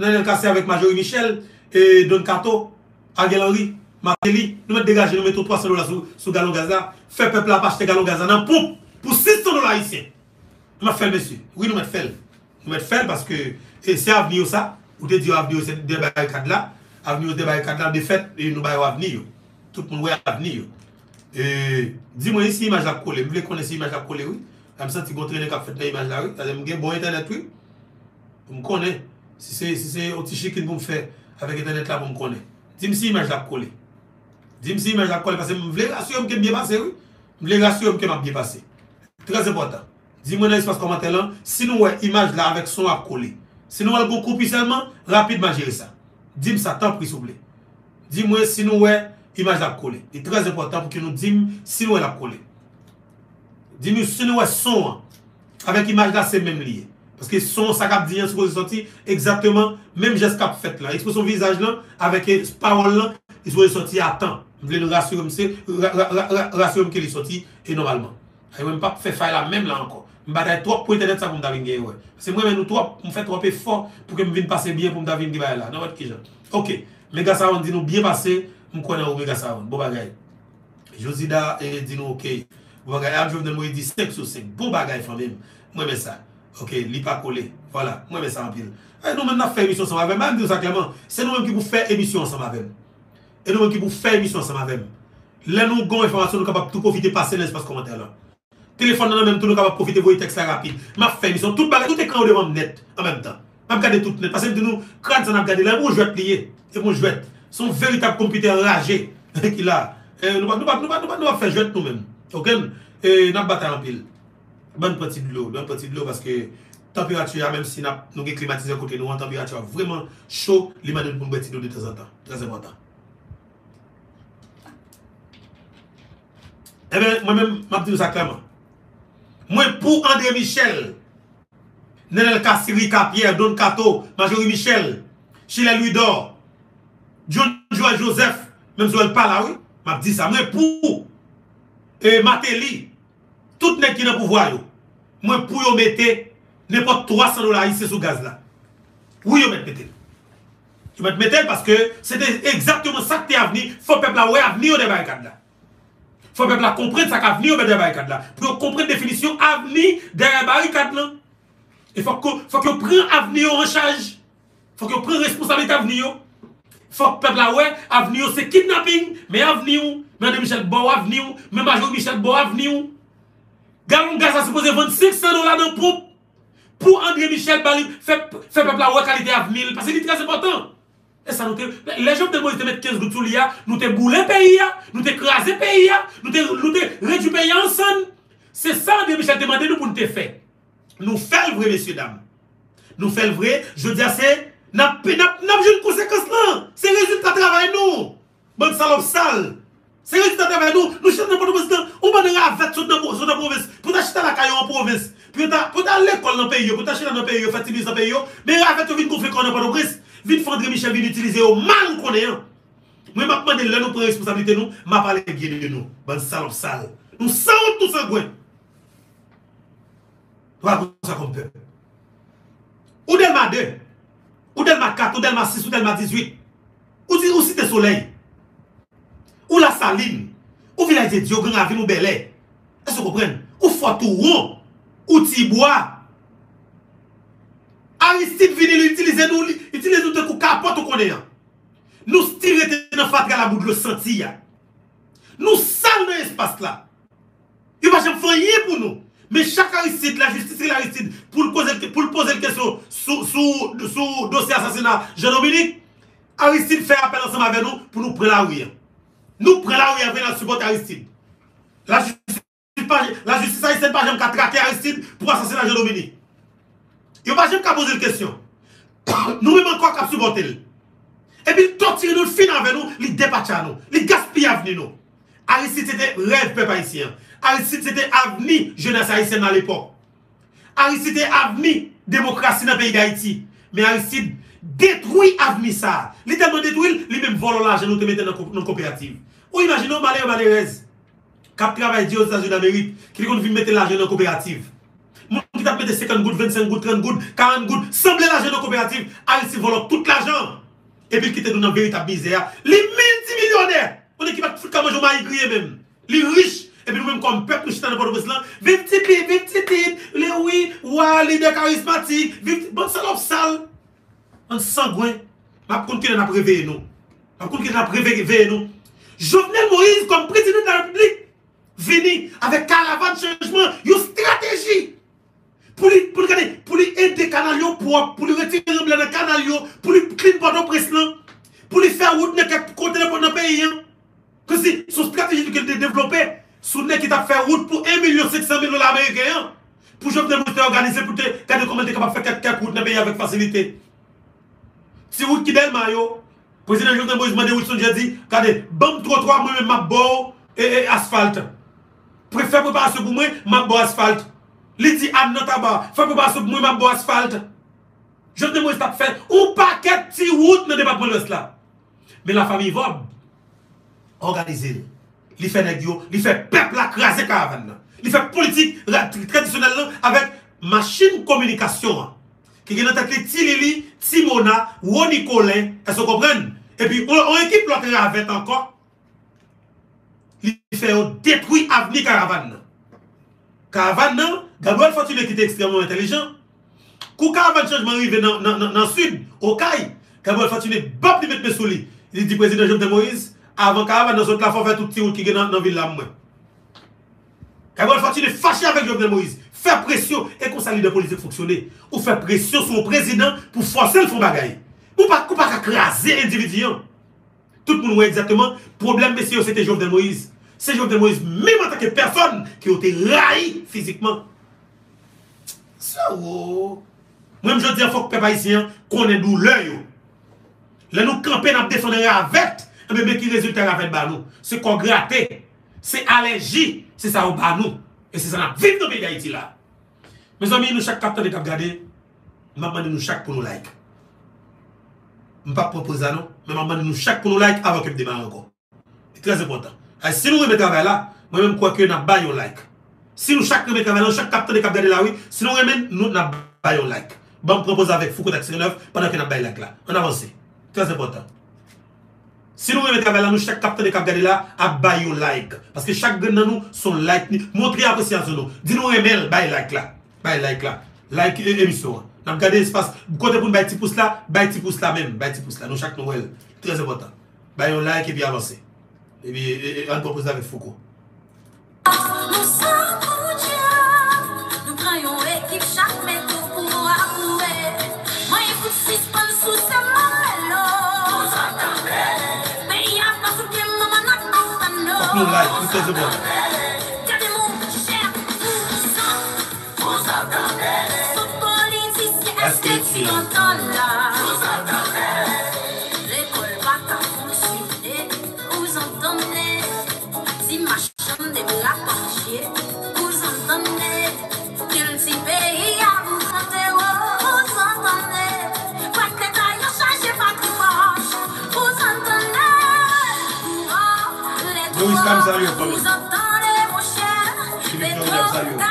Den lè kassi avèk Majori Michel e Don Kato, Agel Henry, Martelly, nous mettons dégagé, nous mettons 300 dollars sur galon Gaza. Fait peuple à acheter galon Gaza dans pompe pour 600 dollars haïtiens. Nous fait monsieur. Oui, nous mettons fait. Nous mettons fait parce que eh, c'est avenir ça. Ou te dit avenir c'est des barricades là. Avenir des barricades là, de fait, et nous baillons avenir. Tout le monde voit avenir. Dis-moi ici, image à coller. Vous voulez connaître image à coller, oui. Je me sens que je suis fait dans l'image là, oui. Je bon internet, oui. Je connais. Si c'est un petit chic que vous me faire avec internet là, vous me connaissez. Dis-moi si image à coller. Di mwen si imaj la kole, pase mwen vle rasyon mwen kem biye pase wè. Mwen vle rasyon mwen kem ap biye pase. Trez important. Di mwen nan espas komante lan, si nou wè imaj la avèk son ap kole. Si nou wè l Dim sa tan pri souble. Dim wè si nou wè imaj la kole. E trez important pou ki nou dim si nou wè la kole. Dim si nou wè son avèk imaj la se mèm liye. Paske son sa kap diyan sou pou se soti exactement mèm jes kap fèt la. Ekspo son vizaj lan avèk parol lan se pou se soti a tan. Mwen nou rasyon mse rasyon mke li soti e normalman. A yon mwen pa fè fay la mèm la ankon. Mba day trop pou internet sa pou mda vin gen wè. Se mwen men nou trop, mwen fè trop e fò pou ke mwen vin pase bien pou mda vin gen wè la. Nan wè ki jan. Ok, mega saron di nou bien mwen konen ou mega saron. Bo bagay. Josida e di nou ok. Bo bagay, anjou vnen mwen di sek sou sek. Bo bagay fò mèm. Mwen mè sa. Ok, li pa kole. Voilà, mwen mè sa anpil. E nou men na fè emisyon sa mavem. Mwen mè di nou sa kèman. Se nou men ki pou fè emisyon sa mavem. Et nous qui pour faire émission ensemble avec Là, nous avons information, nous sommes capables de profiter, passer dans l'espace commentaire. Téléphone, nous même nous capables de profiter, voyer texte rapide. Ma fait émission, tout, tout écran devant net en même temps. Je regarde tout net. Parce que nous, quand on a regardé là, mon jouet lié. C'est mon jouet. Son véritable computer ragé qu'il a. nous pas faire jouet nous-mêmes. Ok? Et nous battu en pile. Bonne petite de l'eau, bonne petite de l'eau parce que température, même si nous avons climatisé à côté, nous avons température vraiment chaud, il m'a donné une petite de temps en temps. Très important. Eh bien, moi-même, je dire ça clairement. Moi, pour André Michel, Nenel Kassiri, Pierre, Don Kato, Majorie Michel, Chile Louis d'Or, John Joël Joseph, même si elle parle là, oui, je dis ça. Moi, pour et Matéli, tout les qui dans le pouvoir, moi, pour yo mettre n'importe 300 dollars ici sur gaz là. Oui, yo mettre Tu mettre parce que c'était exactement ça que tu as venu. Faut peuple là, ouais, venir au débat là faut que peuple comprendre ça qu'avenir des barricades là. Pour comprendre la définition avenir derrière barricade là. Il faut que faut que prenne avenir en charge. Faut que prenne responsabilité avenir. Faut que peuple ouais, avenir c'est kidnapping, mais avenir Madame Michel Bo avenir, mais Major Michel Bo avenir. Galon gaz a supposé vendre 500 dollars dans pour pour André Michel Bali fait peuple là ouais qualité avenir parce que c'est très important. Et ça, nous les gens de Moïse te mettre 15 gouttes sous l'IA, nous te boulé pays, nous te crasé pays, nous te réduit le pays ensemble. C'est ça, que Michel demandé nous pour nous faire. Nous faisons le vrai, messieurs, dames. Nous faisons le vrai. Je dis c'est, nous avons une conséquence là. C'est résultat de travail, nous. Bonne salope sale. C'est résultat de travail, nous. Nous cherchons n'importe président. On va nous avec sur la province. Pour acheter la caillou en province. Pour aller à l'école dans le pays, pour acheter dans le pays, faire dans le pays. Mais avec, tu viens qu'on fait qu'on n'a pas de prise. Vite Fondré Michel vient utiliser au mal qu'on est. Moi, je demande là, nous prenons responsabilité, nous, je parle bien de nous. Bonne salope sale. Nous sommes tous sangouins. Voilà ça comme peuple. Ou Delma 2, ou Delma 4, ou Delma 6, ou Delma 18, ou, Cité Soleil, ou La Saline, ou Village de Dieu, Grand ou Belay. Est-ce que vous comprenez? Ou Fort Touron, ou Tibois, Aristide vini de capote qu'on est. Nous tirer dans fatra la le senti. Nous sal dans l'espace là. Il va jamais faire rien pour nous. Mais chaque Aristide, la justice le poser question sous, sous, sous dossier assassinat Jean-Dominique, Aristide fait appel ensemble avec nous pour nous prendre la rue. Nous prenons la rue avec la support Aristide. La justice, la haïtienne pas jamais traquer Aristide pour assassiner Jean-Dominique. Yo pa jem ka pose l kestyon. Nou mèm an kwa kap subote l. E pi to tire nou fin avè nou, li depache an nou. Li gaspi avni nou. Aristide te rev pe pa isi an. Aristide te avni jenese Haitien nan l'epok. Aristide te avni demokrasi nan peyi d'Haïti. Men Aristide detoui avni sa. Li telman detoui, li mèm volon la jen nou te mette nan kooperative. Ou imagine ou malè ou malè rez. Kap travay diyo Zazou d'Amerit, ki li kon vi mette la jen nan kooperative. Mis 50 gouttes, 25 gouttes, 30 gouttes, 40 gouttes, semblait l'argent de coopérative, Aristide vole tout l'argent. Et puis qui était dans une véritable misère. Les multimillionnaires, on est qui va foutre comme un grillé même. Les riches, et puis nous-mêmes comme peuple, nous chitons dans le là, vive tipi, vive tipi, les oui, ouah, leader charismatique, vive bonne salope sale. Un sangouin. Ma n'a pas réveillé nous. Ma n'a pas réveillé nous. Jovenel Moïse, comme président de la République, venu avec caravane changement, une stratégie pour lui, pour lui, pour lui aider pour, pour lui retirer le canal pour lui clean pas presse pour lui faire route dans côté de notre pays. Hein? Que si son stratégie qu'il a développée, sous qui t'a fait route pour 1 500 000 dollars américains, hein? pour je organiser pour te tu de faire quelques routes dans le pays avec facilité. Si route qui le maillot, président Jovenel Moïse m'a dit, dit, regardez, bon trottoir, moi-même, ma et, asphalte. Préfère préparation pour moi, ma beau asphalte. Li di am nan taba, fè pou ba souk mwen mab bo asfalt. Jote mwen stap fè, ou paket ti wout nan debat mwen lwes la. Men la fami vob, organize li. Li fè negyo, li fè pepla krasè karavan nan. Li fè politik tradisyonel nan, avèk machin komunikasyon. Ki gen nan tek li ti li ti mona, e so kompren? E pi, ekip lote avèt ankon, li fè Gabriel Fortuné qui était extrêmement intelligent. Quand Karavan changement arrivé dans le sud, au Caille, Gabriel Fortuné, bop, il met sous lui. Il dit président Jovenel Moïse, avant qu'avant dans autres la faut faire tout petit route qui est dans la ville là moi. Continue fâché avec Jovenel Moïse, faire pression et qu'on salue de politique fonctionner. Ou faire pression sur le président pour forcer le fond bagaille. Ou pas pour pas craser l'individu. hein. Tout le monde voit exactement problème messieurs c'était Jovenel Moïse. C'est Jovenel Moïse même en tant que personne qui a été raillé physiquement. Moi je dis il faut que peuple haïtien connaisse douleur. Là nous camper n'a défendre avec. Mais mais qui résultat avec nous c'est qu'on gratter c'est allergie. C'est ça ba nous et c'est ça n'a vivre dans le pays d'Haïti là. Mes amis nous chaque capteur de cap garder m'a demandé nous chaque pour nous like. Je pas proposer ça non mais m'a demandé nous chaque pour nous like avant que me démarre encore. C'est très important. Et si nous remettons travail là moi même crois que pas un like si nous chaque travail là chaque capteur de cap garder là oui si nous remettons nous n'a pas un like bon propose avec Foucault Taxi 9 pendant que n'a pas like là on avance très important si nous travail là, nous, chaque capteur de cap garder là, a un like. Parce que chaque dans nous, son like, montrez appréciation nous. Dis-nous remel, bay like là. Bay like là. Like émission. N'a regardé espace, côté pour nous bay petit pouce là, bay petit pouce là même, bay petit pouce là. Nous, chaque Noël. Très important. Bay un like et puis avancer. Et puis, on propose avec Foucault. Like, it doesn't work. Louis Cam salió, Fabio. Felipe Cam salió.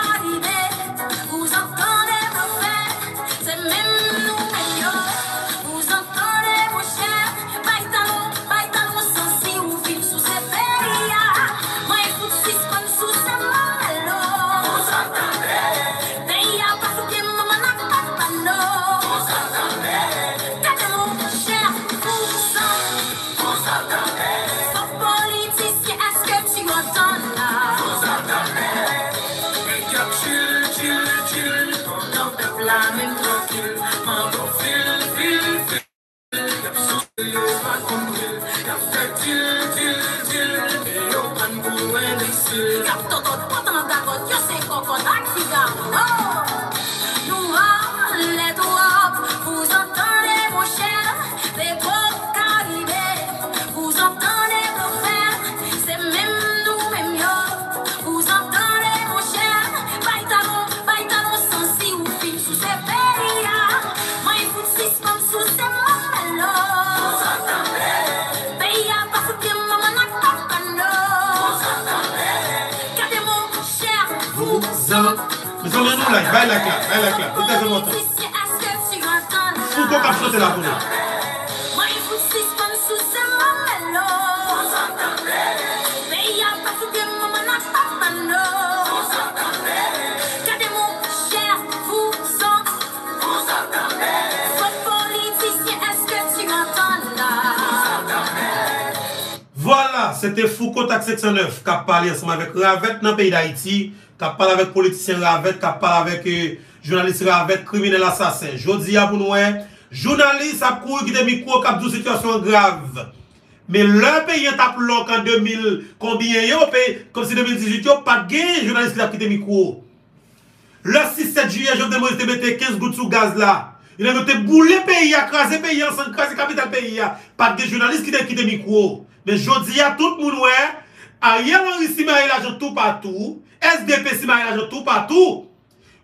kote la konen. Voilà, c'était Foucault-Tax 609 qui a parlé ensemble avec Ravette dans le pays d'Haïti, qui a parlé avec politicien Ravette, qui a parlé avec euh, journaliste Ravette, criminel assassin. Jodi à pour nous, Jounalist ap kou ki de mikou kap dou situasyon grav. Men lè pe yon tap lòk an 2000, konbyen yo pe, kom si 2018 yo, pat gen jounalist ki tap ki de mikou. Le 6-7 juye, Jovenel Moïse te mette 15 gout sou gaz la. Il a mette boule peyi a, krasi peyi a, san krasi kapital peyi a. Pat gen jounalist ki te kite mikwo. Men jodi a, tout moun wè, a yon anri si ma ilajon tou patou, SDP si ma ilajon tou patou,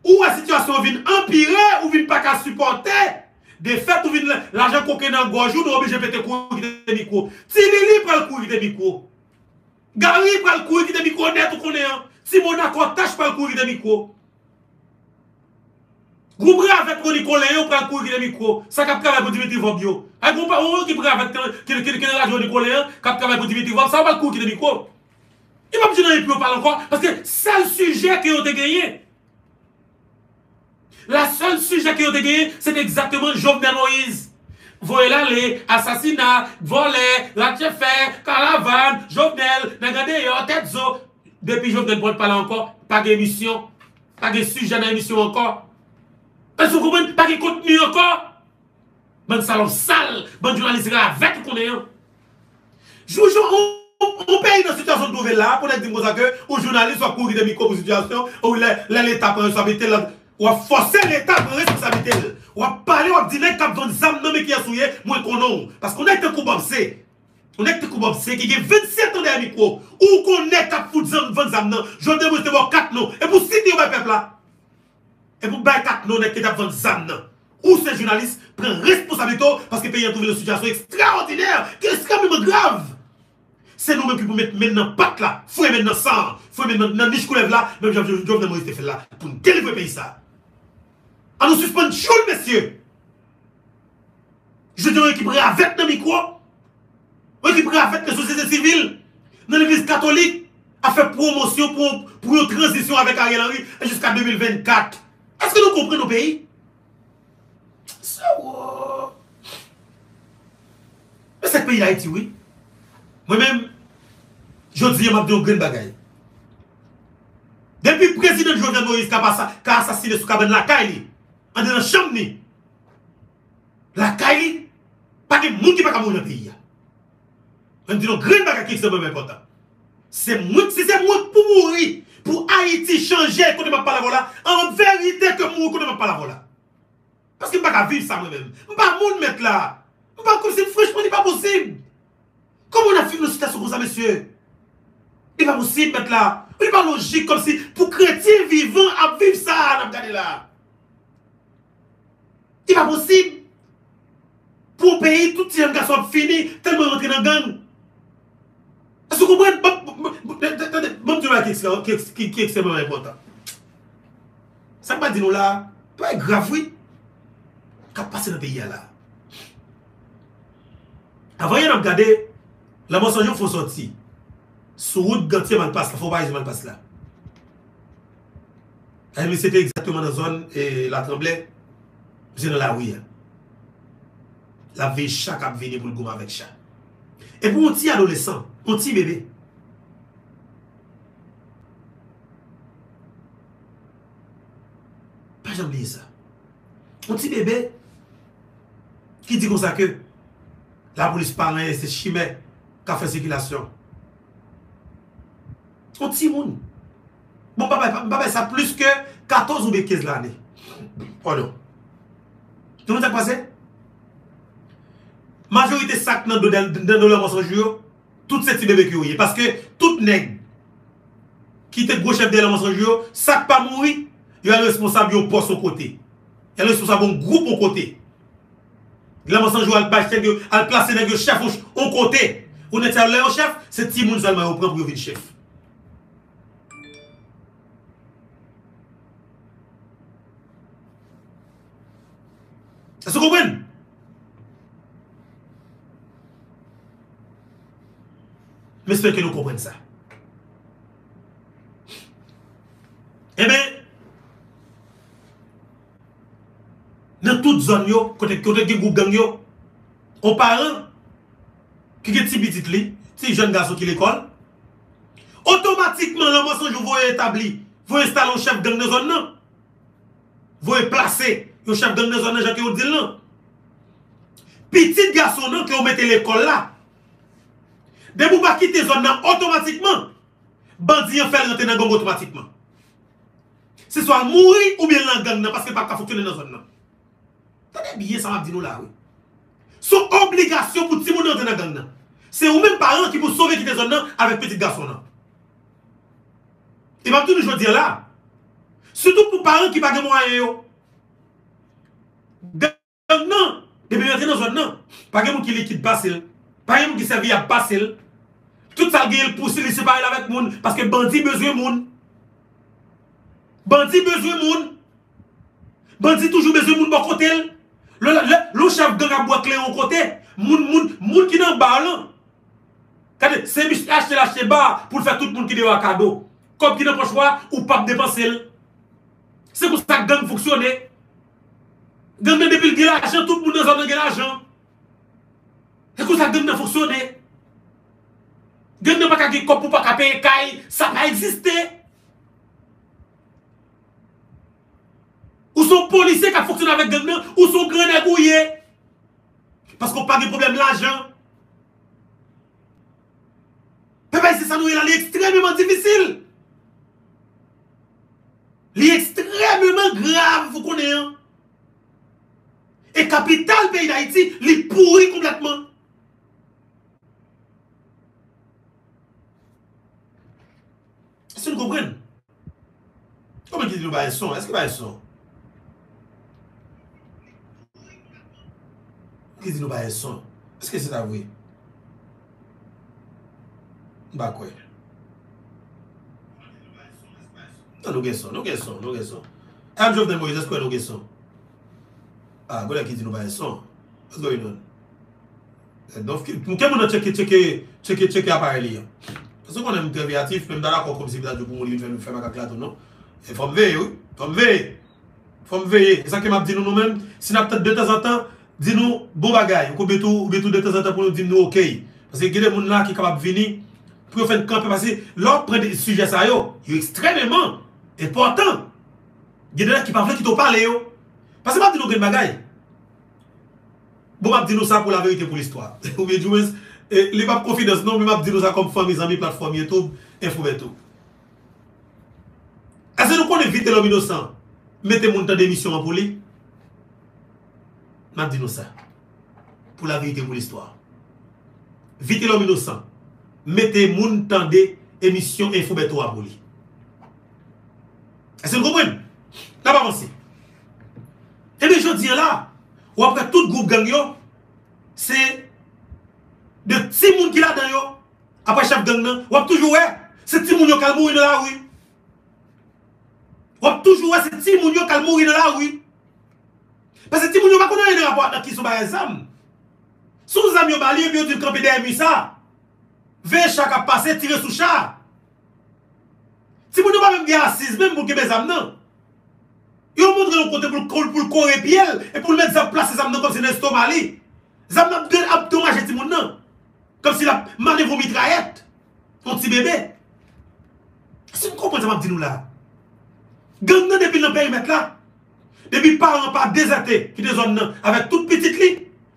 ou a situasyon vin empire, ou vin pa ka supporte, De fait, ou vient l'argent coquin dans le gorge, ou nous obligé de péter courir qui micro. Tilili le courir qui micro. Gary le courir qui micro net ou qu'on est. Si mon accord tâche prend le courir qui micro. Groupe avec Ronnie Coléon prend le courir qui micro. Ça cap travail pour Dimitri Vobio. Un groupe ou qui prend avec qui qui qui radio Ronnie Coléon, cap travail pour Dimitri va le courir qui micro. Il va me dire non, il parle encore parce que c'est le sujet que ont gagné. La seul sujet qui ont gagné, c'est exactement Jovenel Moïse. Voyez-là assassinat, assassinats, la fait, caravane, Jovenel, regardez, tête zo. Depuis Jovenel ne parler encore, pas d'émission, pas de sujet dans l'émission encore. Parce que vous comprenez, pas de contenu encore. Bon salon sale, bon journaliste avec qu'on est. Joujou, on paye dans situation de nouvelle là, pour dire que aux journalistes sont courir des micro-situation, où l'État prend sa bête. Ou a forcé l'État prendre responsabilité. Ou a parlé, ou a dit, n'est qu'à vendre zam, non, mais qui a souillé, moins qu'on non. Parce qu'on est un coup bobsé. On est un coup bobsé qui a 27 ans derrière micro. Ou qu'on est qu'à foutre zam, vendre zam, non. Je demande de voir 4 noms. Et pour citer au peuple là. Et pour bailler 4 noms, on est qu'à vendre non. Ou ces journalistes prennent responsabilité parce que le pays a trouvé une situation extraordinaire, qui est extrêmement grave. C'est nous-mêmes qui pouvons mettre maintenant patte là, fouet maintenant sang, fouet maintenant niche là, même Jovenel Moïse fait là, pour nous délivrer le pays ça. À nous suspendre chaud, messieurs. Je dis on équipe avec le micro, on équipe avec la société civile, dans l'église catholique, a fait promotion pour, pour une transition avec Ariel Henry jusqu'à 2024. Est-ce que nous comprenons nos pays? Ça, Mais ce pays d'Haïti, oui? Moi-même, je dis, je vais une bagaille. Depuis le président Jovenel Moïse qui a assassiné sous cabane la Kaili, en dans la chambre, la Kaili, pas de monde qui va mourir dans le pays. On dit, une grande bagaille qui est important. C'est moi, si moi pour mourir, pour Haïti changer, quand ne pas voilà, en vérité que on ne pas la voilà. Parce que je ne peux pas vivre ça moi-même. Je ne peux pas mettre là. Je ne peux pas comme c'est franchement, ce n'est pas possible. Comment on a fait une situation comme ça, monsieur? Il n'est pas possible mettre là. Il n'est pas logique comme si pour chrétiens vivants à vivre a. Il n'est pas possible. Pour pays, tout les garçon fini, tellement rentré dans la gang. Est-ce que vous comprenez? Bon, tu vois qui est extrêmement important. Ça ne pas dire nous là, pas grave, oui. Qu'est-ce qui passe dans le pays là? Avant, il a regardé la il faut sortir. Sur route mal passe, il faut pas mal passe là. Mais c'était exactement dans la zone et la tremblée. Se nan la ouya. La ve chak ap veni pou l goma vek chak. E pou moun ti adolesan, moun ti bebe. Pa jan bliye sa. Moun ti bebe, ki di kon sa ke, la polis panen, se chime, ka fe sekilasyon. Moun ti moun. Bon, moun babay sa plus ke 14 ou be 15 lani. Oh non. Tout le monde a passé? Majorité sac dans le mensonge, tout ces petits bébés qui Parce que tout nègre qui était gros chef de la mensonge, sac pas mourir, il y a le responsable au poste au côté. Il y a le responsable au groupe au côté. La mensonge, elle place le chef au côté. On est allé au chef, c'est Timoun seulement au prend pour devenir chef. Est-ce que vous comprenez? J'espère que nous comprenons ça. Eh bien, dans toute zone, côté côté groupe gang, on parle qui est petit petit petit jeune garçon qui l'école, automatiquement, vous établi, vous installez un chef gang de zone. Vous placez un chef gang de zone Jacques qui dit non. Petit garçon non qui vous mettez l'école là. De vous pas quitter zone automatiquement, bandit en fait rentrer dans gang automatiquement. C'est soit mourir ou bien dans gang parce que pas fonctionner dans zone là. Tenez bien ça m'a dit nous là oui. Son obligation pour tout le monde dans la gang. C'est vous-même parents qui vous sauver qui des zones avec petit garçon. Et va tout nous dire là. Surtout pour parents qui pas de moyens. Zone non. Pas de qui liquide passer. Pas de qui servi à passer. Tout ça il pousse il séparer avec monde parce que bandit besoin monde. Bandit besoin monde. Bandit toujours besoin monde bon côté. Le, chef gang a bois clé en côté, moun, moun, qui dans bas là. c'est mis acheter l'acheter bas pour faire tout le monde qui est un cadeau. Comme qui n'a pas choix ou pas dépenser. C'est pour ça que gang fonctionne. Depuis le l'argent, tout le monde dans un l'argent. E kou sa gen nan foksyone. Gen nan pa ka ge kop pou pa ka peye kay, sa pa eksiste. Ou son polise ka foksyone avèk gen nan, ou son gren agouye. Paskou pa ge problem l'ajan. Pe bay se sa nou elan li ekstremement difisil. Li ekstremement grav, fou konen. E kapital peyi d'Haïti li pouri kompletman. Se nou kompren? Kome ki di nou baye son? Eske baye son? Ki di nou baye son? Eske se ta vwe? Ba kwe? Nan nou gen son, nou gen son, nou gen son. Am Amjov de Moïse, eske nou gen son? A, gwen ki di nou baye son. What's going on? Mwen ke moun an cheke, cheke, cheke, cheke apare li ya. Paso konen mwen kreviatif, mwen dara kon kom si bila djou pou moun li yon fèm akak lato, non? E fòm veye, oui. Fòm veye. Fòm veye. E sa ke map di nou nou men, si nap tèt de tè zantan, di nou bon bagay. Ou kon betou, ou betou de tè zantan pou nou di nou okey. Pase gede moun la ki kapap vini, pou yo fèn kampe pase, lò pre de suje sa yo, yo ekstremèman important. Gede la ki pa vle ki tou pale yo. Pase map di nou gen bagay. Bon map di nou sa pou la verite pou l'histoire. Ou be djoumes, E li map konfidans non, mi map di nou sa kom fami zami platform YouTube, info betou. Ase nou kon evite lom inosan, mette moun tan demisyon an pou li? Map di nou sa. Pou la verite pou l'histoire. Vite lom inosan, mette moun tan demisyon info betou an pou li. Ase nou kompren? Napa monsi. Ebe jodi an la, ou apre tout group gang se... De ti moun ki la dan yo, apre chef gang nan, wap toujou we, se ti moun yo kal mouri nan la wou. Wap toujou we, se ti moun yo kal mouri nan la wou. Pe se ti moun yo bako nan yon rapor nan ki sou baye zam. Yo bali, yo di kampi de emisa. Ve chak ap pase, tire sou chak. Ti moun yo ba mèm gen asis, mèm moun kebe zam nan. Yo moun gen yon kote pou l kore piel, e pou l met zam plase zam nan kom se nan stomali. Zam nan ap domaje ti moun nan. Kom si la manevo mitrayet. Ton ti bebe. Si m kompon sa map di nou la. Gang nan depi nan perimet la. Depi paran pa dezate. Ki de zon nan. Avet tout petit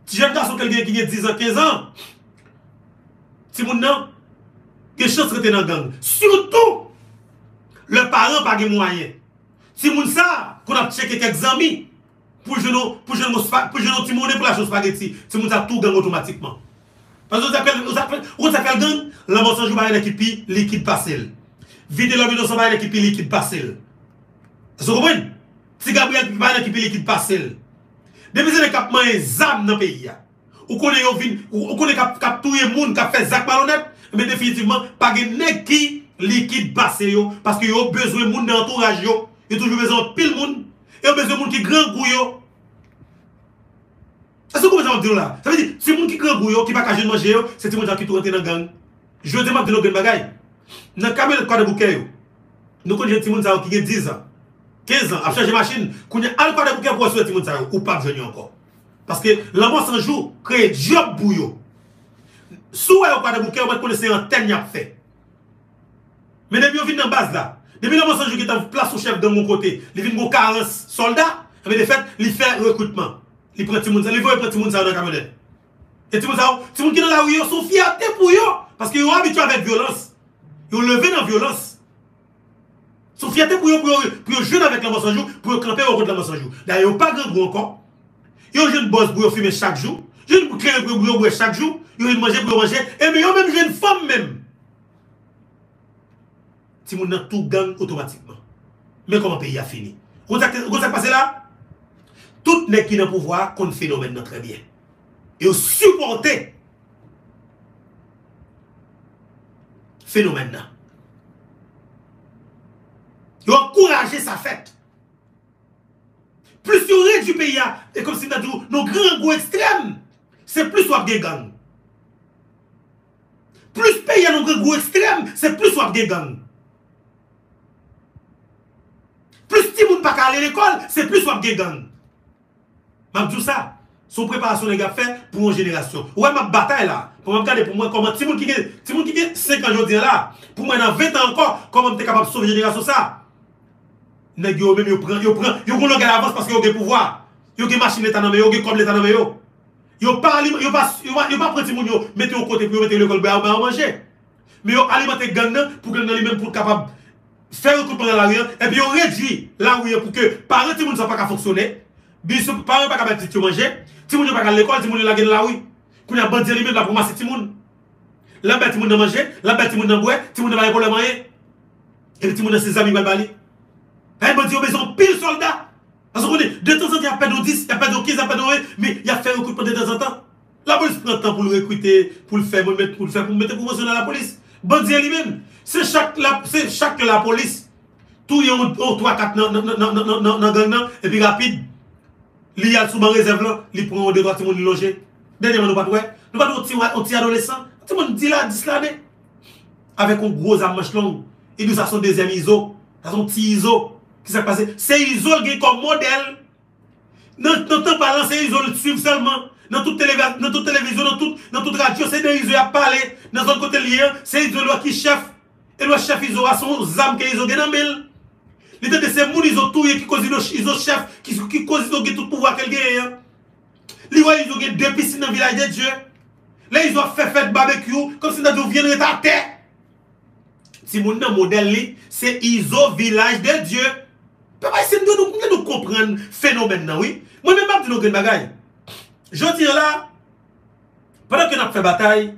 son kel gen ki nye 10 an, 15 an. Ti moun nan. Ge chos rete nan gang? Surtout. Le paran pa ge mwanyen. Ti moun sa. Kon ap cheke kek zami. Pou jenon ti mounen pou la chos spageti. Ti moun sa tou gang otomatikman. Pas ou zakal gang, la ba yon ekipi likid pasel. Vide sa ba yon ekipi likid pasel. Se koubwen? Ti Gabriel ba yon ekipi likid pasel. Demize de kapman e zam nan peyi ya. Ou konen yo vin, ou konen kap touye moun kap fe zak balonet, men definitivman, pa gen nek ki likid pasel yo, paske yo bezwe moun nan entouraj yo, yo toujou bezwe pil moun, yo bezwe moun ki gran kou yo, Ase kou jan wap di nou la? Sa ve di, si moun ki kren gou yo, ki pa kajen manje yo, se ti moun jan ki tou rente nan gang. Jwe de map di nou gen bagay. Nan kame kwa de bouke yo, nou konjen ti moun jan ki gen 10 an, 15 an, ap chanje machin, konjen al kwa de bouke pou aswe ti moun jan yo, ou pa djenyo anko. Paske la moun sanjou kreye job bou yo. Sou wè yo kwa de bouke yo, mwen kone se yon ten yap fe. Men debi yo vin nan baz la, la moun sanjou ki tan plas ou chef de moun kote, li vin mou 40 soldat, ame de fet, li fe rekrutman. Li pre ti moun sa, li vo e pre ti moun sa ou nan kamene. E ti moun sa ou, ti moun ki nan la ou yo, sou fiyate pou yo. Paske yo abitou avèk violans. Yo leve nan violans. Sou fiyate pou yo, pou yo joun avèk la monsanjou, pou yo krempè ou rote la monsanjou. Da yo pa gen grou ankon. Yo joun boz pou yo fume chak jou. Joun pou kre pou yo boue chak jou. Yo joun manje pou yo manje. E me yo mèm joun fòm mèm. Ti moun nan tou gang otomatikman. Men koman peyi a fini? Gonsak pase la? Tout nek ki nan pouvoi kon fenomen nan trebyen. Yo supporte fenomen nan. Yo akouraje sa fet. Plus yo rej du peya, e kom si nan djou, nou gran go ekstrem, se plus wap gen gang. Plus peya nou gran go ekstrem, se plus wap gen gang. Plus ti moun pa ka ale l'ekol, se plus gen gang. Mabdou sa, son préparation les gars fait pour une génération. Ouais, ma bataille là, pour me pour moi comment ti moun qui ti moun qui gen 5 ans aujourd'hui là, pour moi dans 20 ans encore, comment t'es capable de sauver génération ça? Nèg yo même yo prend, yo prend, yo kon l'avance parce que yo gen pouvoir. Yo gen machine l'état dans yo, gen comme l'état dans yo. Yo pas yo pas yo pas pas prendre ti moun yo, mettre au côté pour mettre l'école à manger. Mais yo alimenter gang nan pour que nan lui-même pour capable faire recrutement dans la rue et puis on réduit la rue pour que parents ti moun ça pas fonctionner. Parents pas capable de manger. Ti moun yo pa ka l'école, ti moun yo la gen la oui. Kou ya bandi li men la pou mase ti moun. La bet ti moun nan manje, la bet ti moun nan bwe, ti moun nan baye pou le manye. Et ti moun nan se zami bal bali. Eh bandi yo bezon pile soldat. Parce qu'on est de temps en temps, il y a pas de 10, il y a pas de 15, il y a pas de 20, mais il y a fait recrutement de temps en temps. La police prend le temps pour le recruter, pour le faire, pour le mettre, pour le faire, pour mettre promotion dans la police. Bandi lui-même. C'est chaque, la, la police. Tout y a 3, 4 dans gang et puis rapide. Li y a sous ban réserve là, li prend deux trois petits monde loger. Dernièrement nous pas ouais, nous pas petit petit adolescent, petit monde dit là 10 l'année avec un gros arme manche longue. Et nous ça son deuxième ISO, ça son ISO qui s'est passé? C'est ISO qui comme modèle. Dans dans temps parlant c'est ISO le dans toute télévision, dans toute dans toute radio, c'est des ISO à parler. Dans un côté lié, c'est ISO qui chef. Et le chef ISO a son zam que ISO dans mille. Les de ces gens, ils ont tout qui cause ils ont chef, qui, qui ils ont tout pouvoir qu'elle gagne. Les gens, ils ont deux piscines dans le village de Dieu. Là, ils ont fait fête barbecue, comme si nous viennent de ta terre. Si mon modèle, c'est ISO village de Dieu. Papa, c'est nous, nous, nous comprendre phénomène, oui. Moi-même, je dis nous bagaille. Je dis là, pendant que nous fait bataille,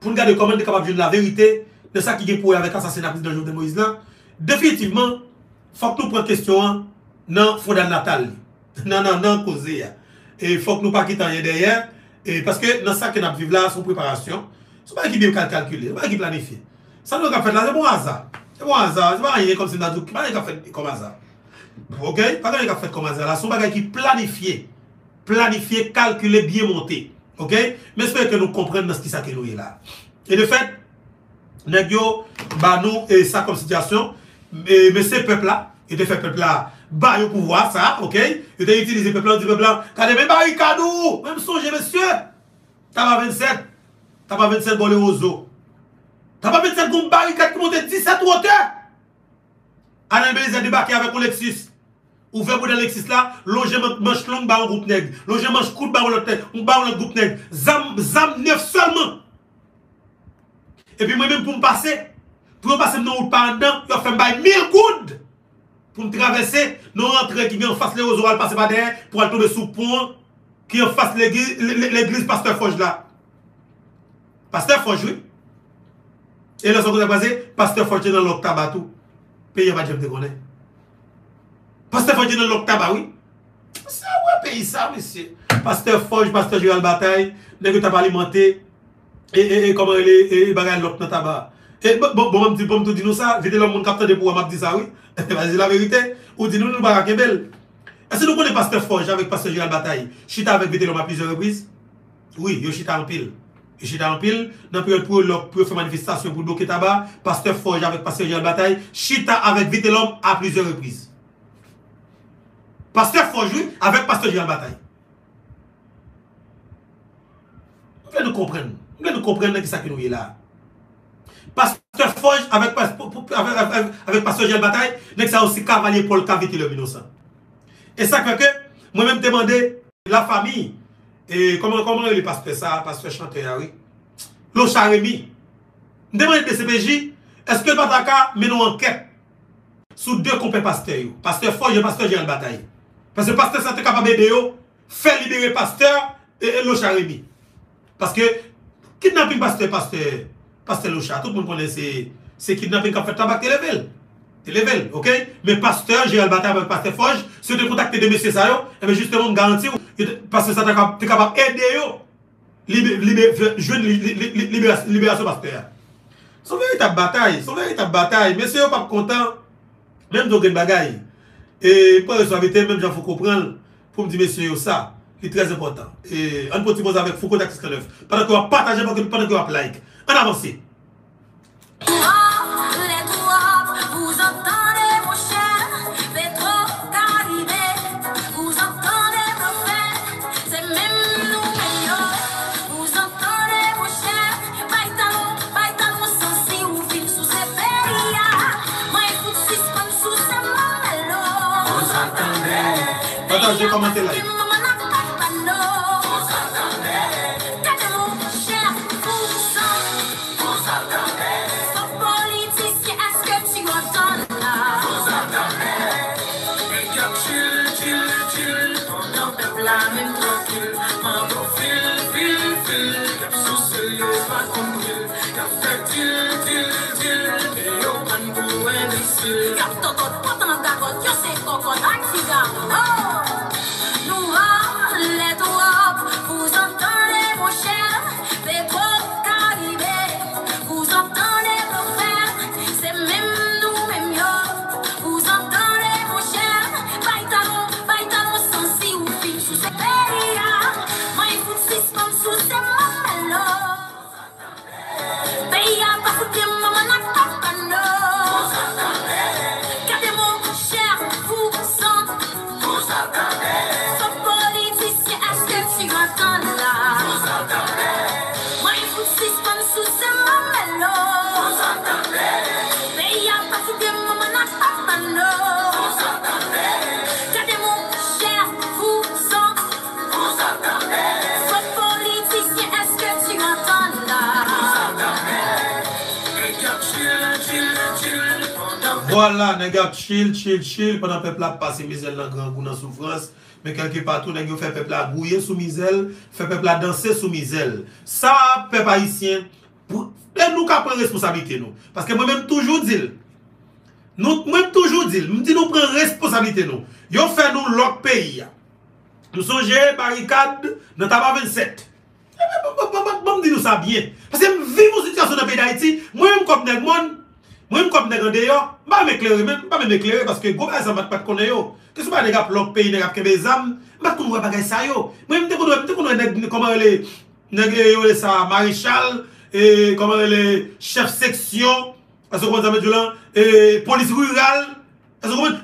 pour nous garder comment nous capable de la vérité de ça qui est pour avec l'assassinat de Jovenel Moïse là, définitivement, faut que nous prenions question dans le natal. Non, non, non, causer. Et il faut que nous pas quitter derrière. Et parce que dans ça que nous vivons là, c'est préparation. Ce n'est pas qui bien calculé, ce n'est pas qui planifié. Ça nous a fait là, c'est bon hasard. C'est bon hasard, c'est pas rien comme si nous avons rien fait comme hasard. Ok? Pas rien fait comme hasard. Là, c'est un qui planifié. Planifié, calculé, bien monté. Ok? Mais j'espère que nous comprenons ce qui est là. Et de fait, nous, bah nous, et ça comme situation, mais, mais ces peuples-là, ils ont fait peuple-là, bah, au pouvoir, ça, ok? Ils ont utilisé le peuple-là, dit peuple-là, regardez, même barricade, même songez, monsieur, t'as pas 27, t'as pas 27 bon les. T'as pas 27 bon barricade qui monte 17 ou hauteur. Alain Belize débarqué avec un Lexus. Ouvert pour le Lexus là, loger manche longue, bah, un groupe nègre. Loger manche courte, bah, un groupe nègre. Zam, zam neuf seulement. Et puis moi-même, pour me passer, pour passer dans route par dedans, il a bail 1000 coudes pour me traverser, nous rentrer qui vient en face les oiseaux, passer par derrière, pour aller tomber sous pont, qui en face l'église Pasteur Foch là. Pasteur Foch, oui. Et là, ce qu'on a passé, Pasteur Foch est dans l'octave tout. Pays va te connaître. Pasteur Foch est dans l'octave, oui. C'est un pays ça, monsieur. Pasteur Foch, Pasteur Gérald Bataille, n'est que alimenté, et, et, et comment il est, et bagaille l'autre dans tabac. Et bon, bon, bon, bon, bon, dis nous ça, vite mon capteur de pouvoir m'a dit ça, oui. Vas-y, la vérité. Ou nous, nous, pas belle. Est-ce que nous connaissons Pasteur Forge avec Pasteur Gérald Bataille? Chita avec vite l'homme à plusieurs reprises? Oui, yo chita en pile. Yo chita la période pour, pour faire manifestation pour bloquer tabac, Pasteur Forge avec Pasteur Gérald Bataille, chita avec vite l'homme à plusieurs reprises. Pasteur Forge, oui, avec Pasteur Gérald Bataille. Vous voulez nous Vous voulez nous comprendre qui ça qui nous est là? Pasteur Forge avec, Pasteur Gilles Bataille, nek ça aussi cavalier Paul Cavité le innocent. Et ça fait que, moi-même demandé la comment, comment est le pasteur ça, pasteur chanteur, oui, le Charemi, demande de CPJ, est-ce que le Bataka met une enquête sur deux compères pasteurs, pasteur Forge et pasteur Gilles Bataille. Parce que pasteur ça est capable d'aider, faire libérer pasteur et, Charemi. Parce que, Kidnapping paste, paste, paste loucha. Tout moun konen se, se kidnapping ka fè tabak te level. Te level, ok? Men paste, Gérald Bata, men paste Foj, se te kontakte de mesye sa yo, e men juste moun garanti ou, paste sa te kapap ede yo, jwen liberasyon paste ya. Son veritab batay, son veritab batay, mesye yo pap kontan, menm do gen bagay, e pou reswavite, menm jan fò kompran, pou mdi mesye yo sa, C'est très important. Et on peut poser avec Foucault Taxis 9. Pendant qu'on va partager, pendant qu'on va like. On avance. Partagez. Κι αυτό το πότο να τα κοτιώ σε κοκονάξιδα. Voilà, nèg a chill, chill, chill pendant peuple a passé misère dans grand goût dans souffrance, mais quelque part tout nèg yo fait peuple a grouiller sous misère, fait peuple a danser sous misère. Ça peuple haïtien, et nous ka prendre responsabilité nous parce que moi même toujours dit nous moi toujours dit, me dit nous prendre responsabilité nous. Yo fait nous l'autre pays. Nous songez barricade dans tabac 27. Bon, me dit nous ça bien. Parce que vis une situation dans le pays d'Haïti, moi-même comme nèg moi-même comme nèg dehors, pas m'éclairer même, pas m'éclairer parce que ba ça va pas connaître yo. Que ce pas nèg l'autre pays, nèg ap kebe zam, pas qu'on voit bagay ça yo. Moi-même te connais, te connais nèg comment les nèg les ça maréchal et comment les chef section, parce que comment ça met là, et police rurale,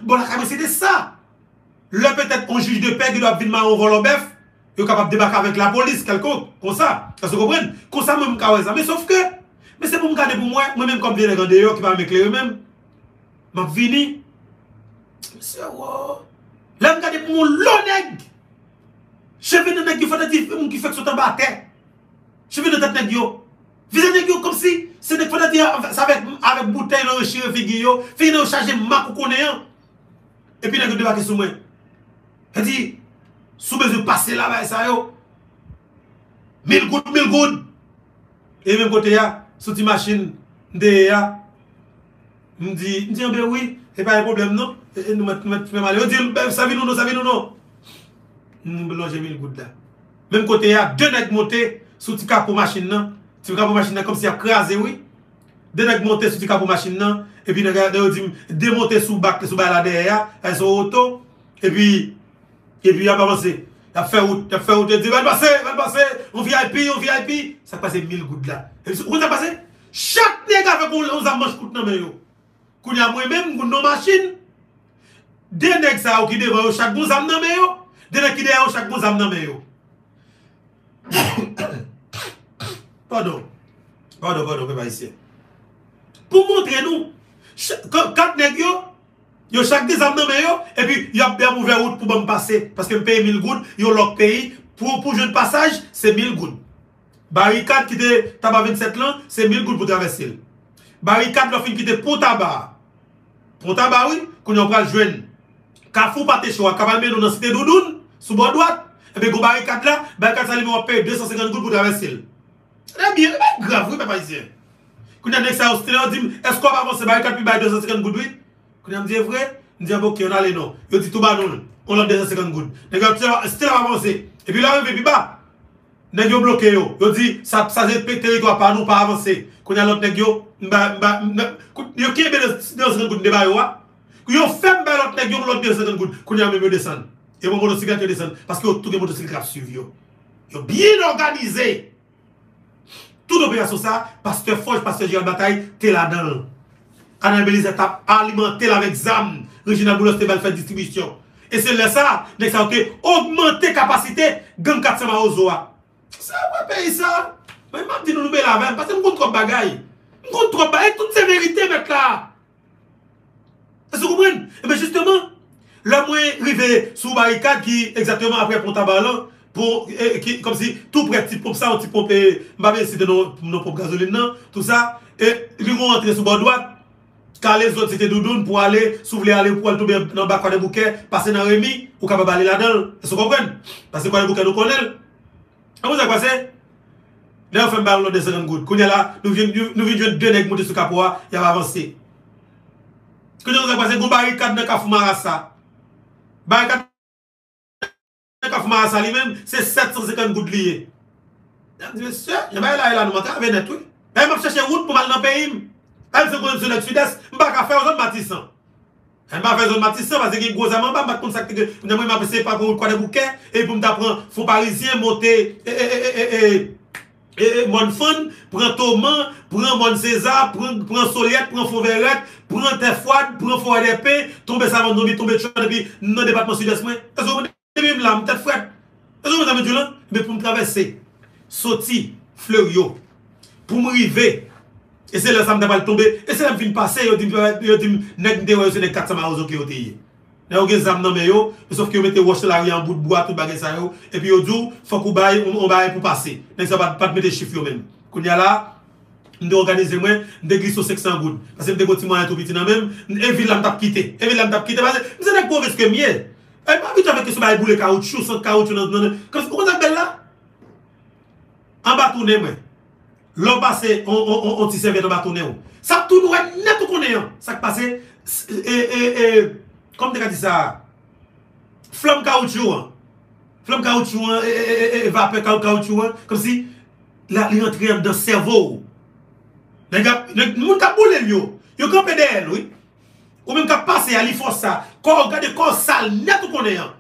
bon c'était ça. Là, peut-être un juge de paix qui doit venir au volant bœuf, il est capable de débarquer avec la police, quelconque, comme ça. Que vous comprenez? Comme ça, je ça. Mais sauf que, mais c'est pour me garder pour moi, moi-même, comme bien les dehors qui va m'éclairer même. Je vini. Monsieur, wow. Là, je garde pour mon long viens de nègre qui fait qui fait que son temps à terre. Je viens de tête nègre. Visez nègre comme si c'est des fois ça avec avec bouteille dans le chire figue yo, fini de charger mac ou connaissant. Et puis nègre débarquer sur moi. Elle dit, sous besoin de passer là-bas, ça yo. 1000 gouttes, 1000 gouttes. Et même côté là, sous une machine de me dit, me dit, ben oui, c'est pas un problème, non? Et nous mettons mal. Je dis, ben, ça vient nous, non, ça vient nous, non? Nous mélangeons 1000 gouttes là. Même côté là, deux nègres montés sous le capot machine, non? Comme si il a crasé, oui. Deux nègres montés sous le capot machine, non? Et puis, nègres, ils dit, démonter sous le bac, sous le bac là derrière, elles sont auto. Et puis, et puis, il a avancé. Il a fait route, il a fait route, il a dit, va passer, va passer, on VIP, on VIP. Ça passe 1000 gouttes là. Et puis, où ça passe? Chaque nègre avec on a manche coûte dans le yo. Qu'on y a moi-même, qu'on nos machines. Deux nègres ça, qui devant yo, chaque bon zam dans le yo. Deux nègres qui derrière yo, chaque bon yo. Pardon. Pardon, pardon, pe pa isye. Pou montre nou, kat neg yo, yo chak de zam nan men yo, epi yo ap be mouve out pou ban pase, paske m peye 1000 goun, yo lok peyi, pou pou joun passage, se 1000 goun. Barikad ki te taba 27 lan, se 1000 goun pou travesil. Barikad lo fin ki te pou taba. Pou taba wè, koun yo pral jwen. Kafou pate chwa, kavalmen nou nan site doudoun, sou bon doat, epi go barikad la, barikad sa li mou ap peye 250 goun pou travesil. C'est bien, c'est grave, oui, papa ici. Quand y a ça au style, on dit, est-ce qu'on va avancer barricade puis bailler 250 gouttes? Quand on dit vrai, on dit ok, on allait non. Yo dit tout bas. On a 250 gouttes. Les gars, c'était avancé. Et puis là, on puis bas. Nèg yo bloqué yo. Yo dit ça ça c'est territoire pas nous pas avancer. Quand y a l'autre nèg yo, mba mba yo qui est 250 gouttes débat yo. wa. Yo fait mba l'autre nèg yo l'autre 250 gouttes. Quand y a même yo descend. Et mon motocyclette descend parce que tout les motocyclettes suivent yo. Yo bien organisé. tout opération ça, pasteur Forge, pasteur Gérald Bataille, t'es là-dedans. Anna Belize t'a alimenté avec ZAM. Regina Boulos te va faire distribution. Et c'est là ça, nest augmenter capacité gang 400 maozoa. Ça ouais, payer ça. Mais m'a dit nous nous la même parce que nous trop bagaille. Nous trop bagaille ces vérités, mec là. Est-ce que vous comprenez eh Et bien justement, le moins arrivé sous barricade qui exactement après Pont-à-Ballon, eh, qui, comme si tout près, petit pompe ça, un petit pompe, de nos, nos pompes gasoline, non, tout ça, et ils vont rentrer sous bord droite, car les autres c'était doudoune pour aller, vous voulez aller pour aller tomber dans le de bouquet, passer dans Rémi, ou capable aller là-dedans. Est-ce vous? Parce que de bouquet nous. Comment ça passe? Là, on fait un ballon de 50 gouttes. Quand là, nous venons venons deux nègres monter sur il va avancer. Quand nous avons passé, ça. Barricade Kafoumara ça lui-même, c'est 750 gouttes liées. Monsieur, je vais là, là, nous net, oui. Et je chercher route pour aller dans. Elle se connaît sur le sud-est, je ne vais pas faire zone Matissan. Je ne vais pas faire zone Matissan parce a gros amants, je vais pas que je par de bouquet, et pour m'apprendre, faut parisien monter, et, et, et, prends Thomas, prends mon César, prends, prends Soliette, prends Fauverette, prends Tefouad, prends Fouad d'épée, tombe ça va tomber, choix depuis dans le département sud-est. Que avez là, tête? Est-ce que vous avez dit là? Mais pour me traverser, sorti, Fleurio, pour me river, et c'est là ça me et c'est là que je passer, yo dit, yo dit, nek de yo, c'est les 400 marozo qui ont été. Sauf ki yo mette wash la en bout de bois, tout yo, et puis yo faut qu'on baille, on pour passer. Ça pas pas mettre chiffre yo même. Qu'on y a là, m'de organiser moi, m'de glisse 500 gouttes. Parce que m'de goti moyen tout petit même, et ville la m'tap quitter. Et ville la m'tap quitter parce que pauvre que mieux. E pa bit avè kesyon ba e boule kaoutchou, sot kaoutchou nan nan nan. Kèm se pou kon sa bel la? An batounen mwen. Lò basè, on ti serve nan batounen ou. Sa tout nou wè e net ou konen yon. Sa k'pase, e, e, e, kom te ka di sa, flam kaoutchou an. Flam kaoutchou an, e, e, e, e, vape kaoutchou an. Kom si, la li rentre yon dan servo ou. Nè gap, moun ka boule yon. Yon kampè de el, oui. Ou menm ka pase ya li fos sa. Kon gade kon sal net ou konen yan.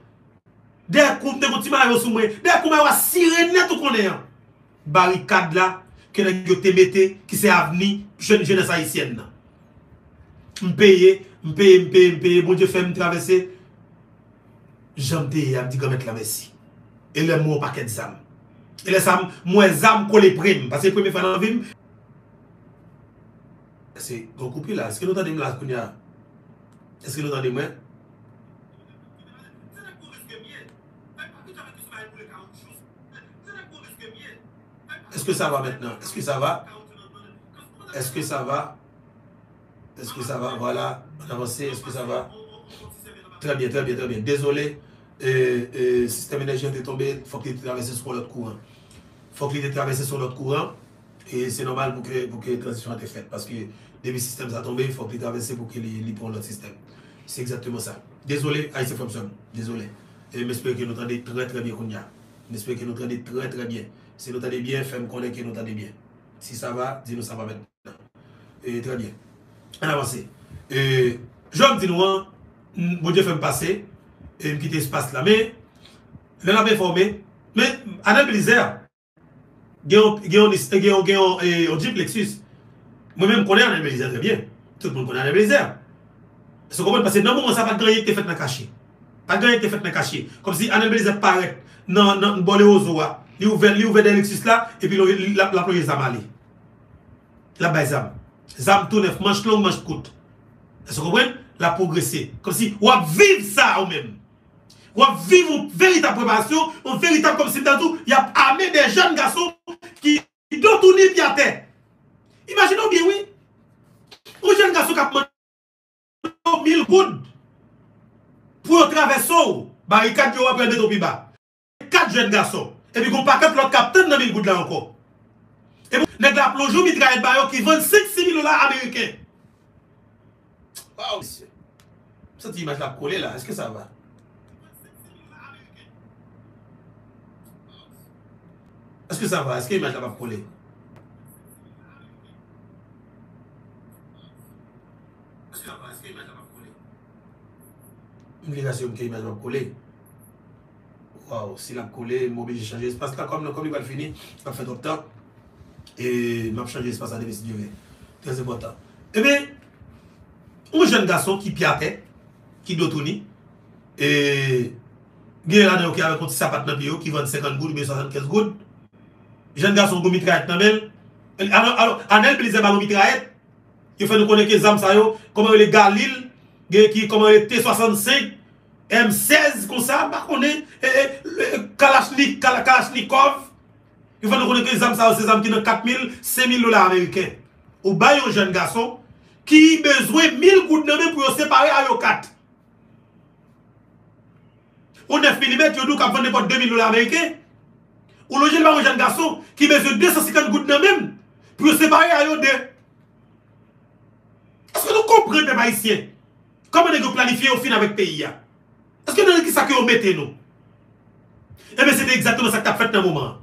Der koum te konti maryo sou mwen. Der koum maryo sire net ou konen yan. Barikad la. Ke nan yo te mette. Ki se avni. Jen jen sa isyen nan. Mpeye. Mpeye mpeye mpeye. Bon diyo fèm travese. Jam te yam di gamet la mesi. E le mwen paket zam. E, e le zam. Mwen zam kon le prim. Pase primi fè nan vim. Se kon koupi la. Se ke nou ta dem la koun ya. Est-ce que nous entendons moi? Est-ce que ça va maintenant? Est-ce que ça va? Est-ce que ça va? Est-ce que ça va? Voilà, on avance. Est-ce que ça va? Très bien, très bien, très bien. Désolé, euh, euh, système énergétique est tombé, il faut qu'il traverse sur l'autre courant. Il faut qu'il traverse sur l'autre courant. Et c'est normal pour que, pour que la transition été faite. Parce que depuis le système a tombé, il faut qu'il traverse pour qu'il prenne l'autre système. C'est exactement ça. Désolé, Aïe Thompson. Désolé. Et j'espère que nous entendez très très bien, Kounia. J'espère que nous entendez très très bien. Si nous entendez bien, faites-moi connaître que nous entendez bien. Si ça va, dis-nous ça va maintenant. Et très bien. On avance. Et je me dis nous, hein, bon Dieu fait me passer et me quitter l'espace là. Mais, on a informé. Mais, Anel Blizzard, il y a un Jeep Lexus. Moi-même, je connais Anel Blizzard très bien. Tout le monde connaît Anel Blizzard. C'est comprendre parce que dans le moment, ça n'a pas de gagner qui est fait dans le cachet. Pas de gagner qui est fait dans le cachet. Comme si Anel Blizzard paraît dans le bolé aux oies. Il ouvert, il ouvert des Lexus là, et puis il a ployé Zam Ali. La baisse Zam. Zam manche longue, manche courte. Est-ce que vous comprenez? La progresser. Comme si, ou vivre ça ou même. Ou vivre une véritable préparation, une véritable, comme si dans tout, il y a armé des jeunes garçons qui, qui doivent tourner pied à terre. Bien, oui. Un jeune garçon qui a 1000 gouttes pour traverser, barricade, va prendre au plus bas. Quatre jeunes garçons. Et puis, on paquet l'autre capitaine dans 1000 gouttes là encore. Et puis, nèg la plongeon mitraillette bayo qui vend 5 6 000 dollars américains. Waouh, monsieur. Cette image là collée là, est-ce que ça va? Est-ce que ça va? Est-ce que l'image là va coller? Est-ce que ça va? Est-ce que l'image là va coller? Une obligation que l'image va coller. Waouh, si la collé, je vais changer l'espace là, comme, comme il va le finir, ça fait trop de temps. Et je vais changer l'espace à si Dieu veut. Très important. Eh bien, un jeune garçon qui piatait, qui tourner, et il y a un qui avait un petit sapat dans le qui vend 50 gouttes ou 75 gouttes. Jeune garçon qui mitraillette dans le Alors, Anel Blizzard a mitraillette. Il faut nous connaître que Zam Sayo, comment les Galil, comment les T65, M16 comme ça, et, Kalashnik, Kal- Kalashnikov, il faut nous connaître que les armes, ça, c'est des armes qui ont 4 000, 5 000 dollars américains. Ou jeune garçon qui a besoin de 1000 gouttes de main pour se séparer à yo 4. Ou 9 mm, yo nous qui vendre pour 2000 dollars américains. Ou loger un jeune garçon qui a besoin de 250 gouttes de main pour se séparer à yo 2. Est-ce que nous comprenons, les haïtiens? Comment nous planifier au fin avec le pays? ya? Est-ce que nous avons qui ça que vous mettez nous? Eh bien, c'est exactement ça que tu as fait dans le moment.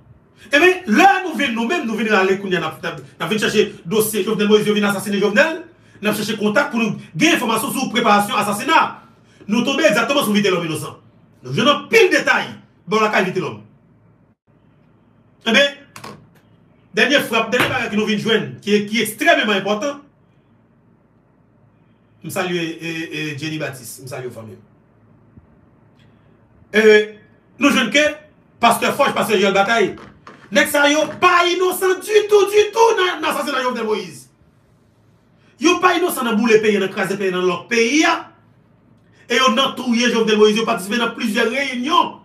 Eh bien, là, nous venons nous-mêmes, nous venons aller, nous venons chercher dossier Jovenel Moïse, vient assassiner Jovenel, nous venons chercher contact pour nous gagner information sur préparation assassinat. Nous tombons exactement sur vite l'homme innocent. Nous venons pile de détails. Bon, la éviter l'homme. Eh bien, dernière frappe, dernière bagarre que nous venons joindre, qui est, extrêmement important. Je salue eh, eh, Jenny Baptiste, je salue aux familles. Nous jeunes que pasteur Foch, pasteur Joël Bataille, nek sa yo pas innocent du tout, du tout dans l'assassinat de Jovenel Moïse. Yo pas innocent dans boule pays, dans craser pays dans leur pays. ya. Et yo nan touye Jovenel Moïse, yo participé dans plusieurs réunions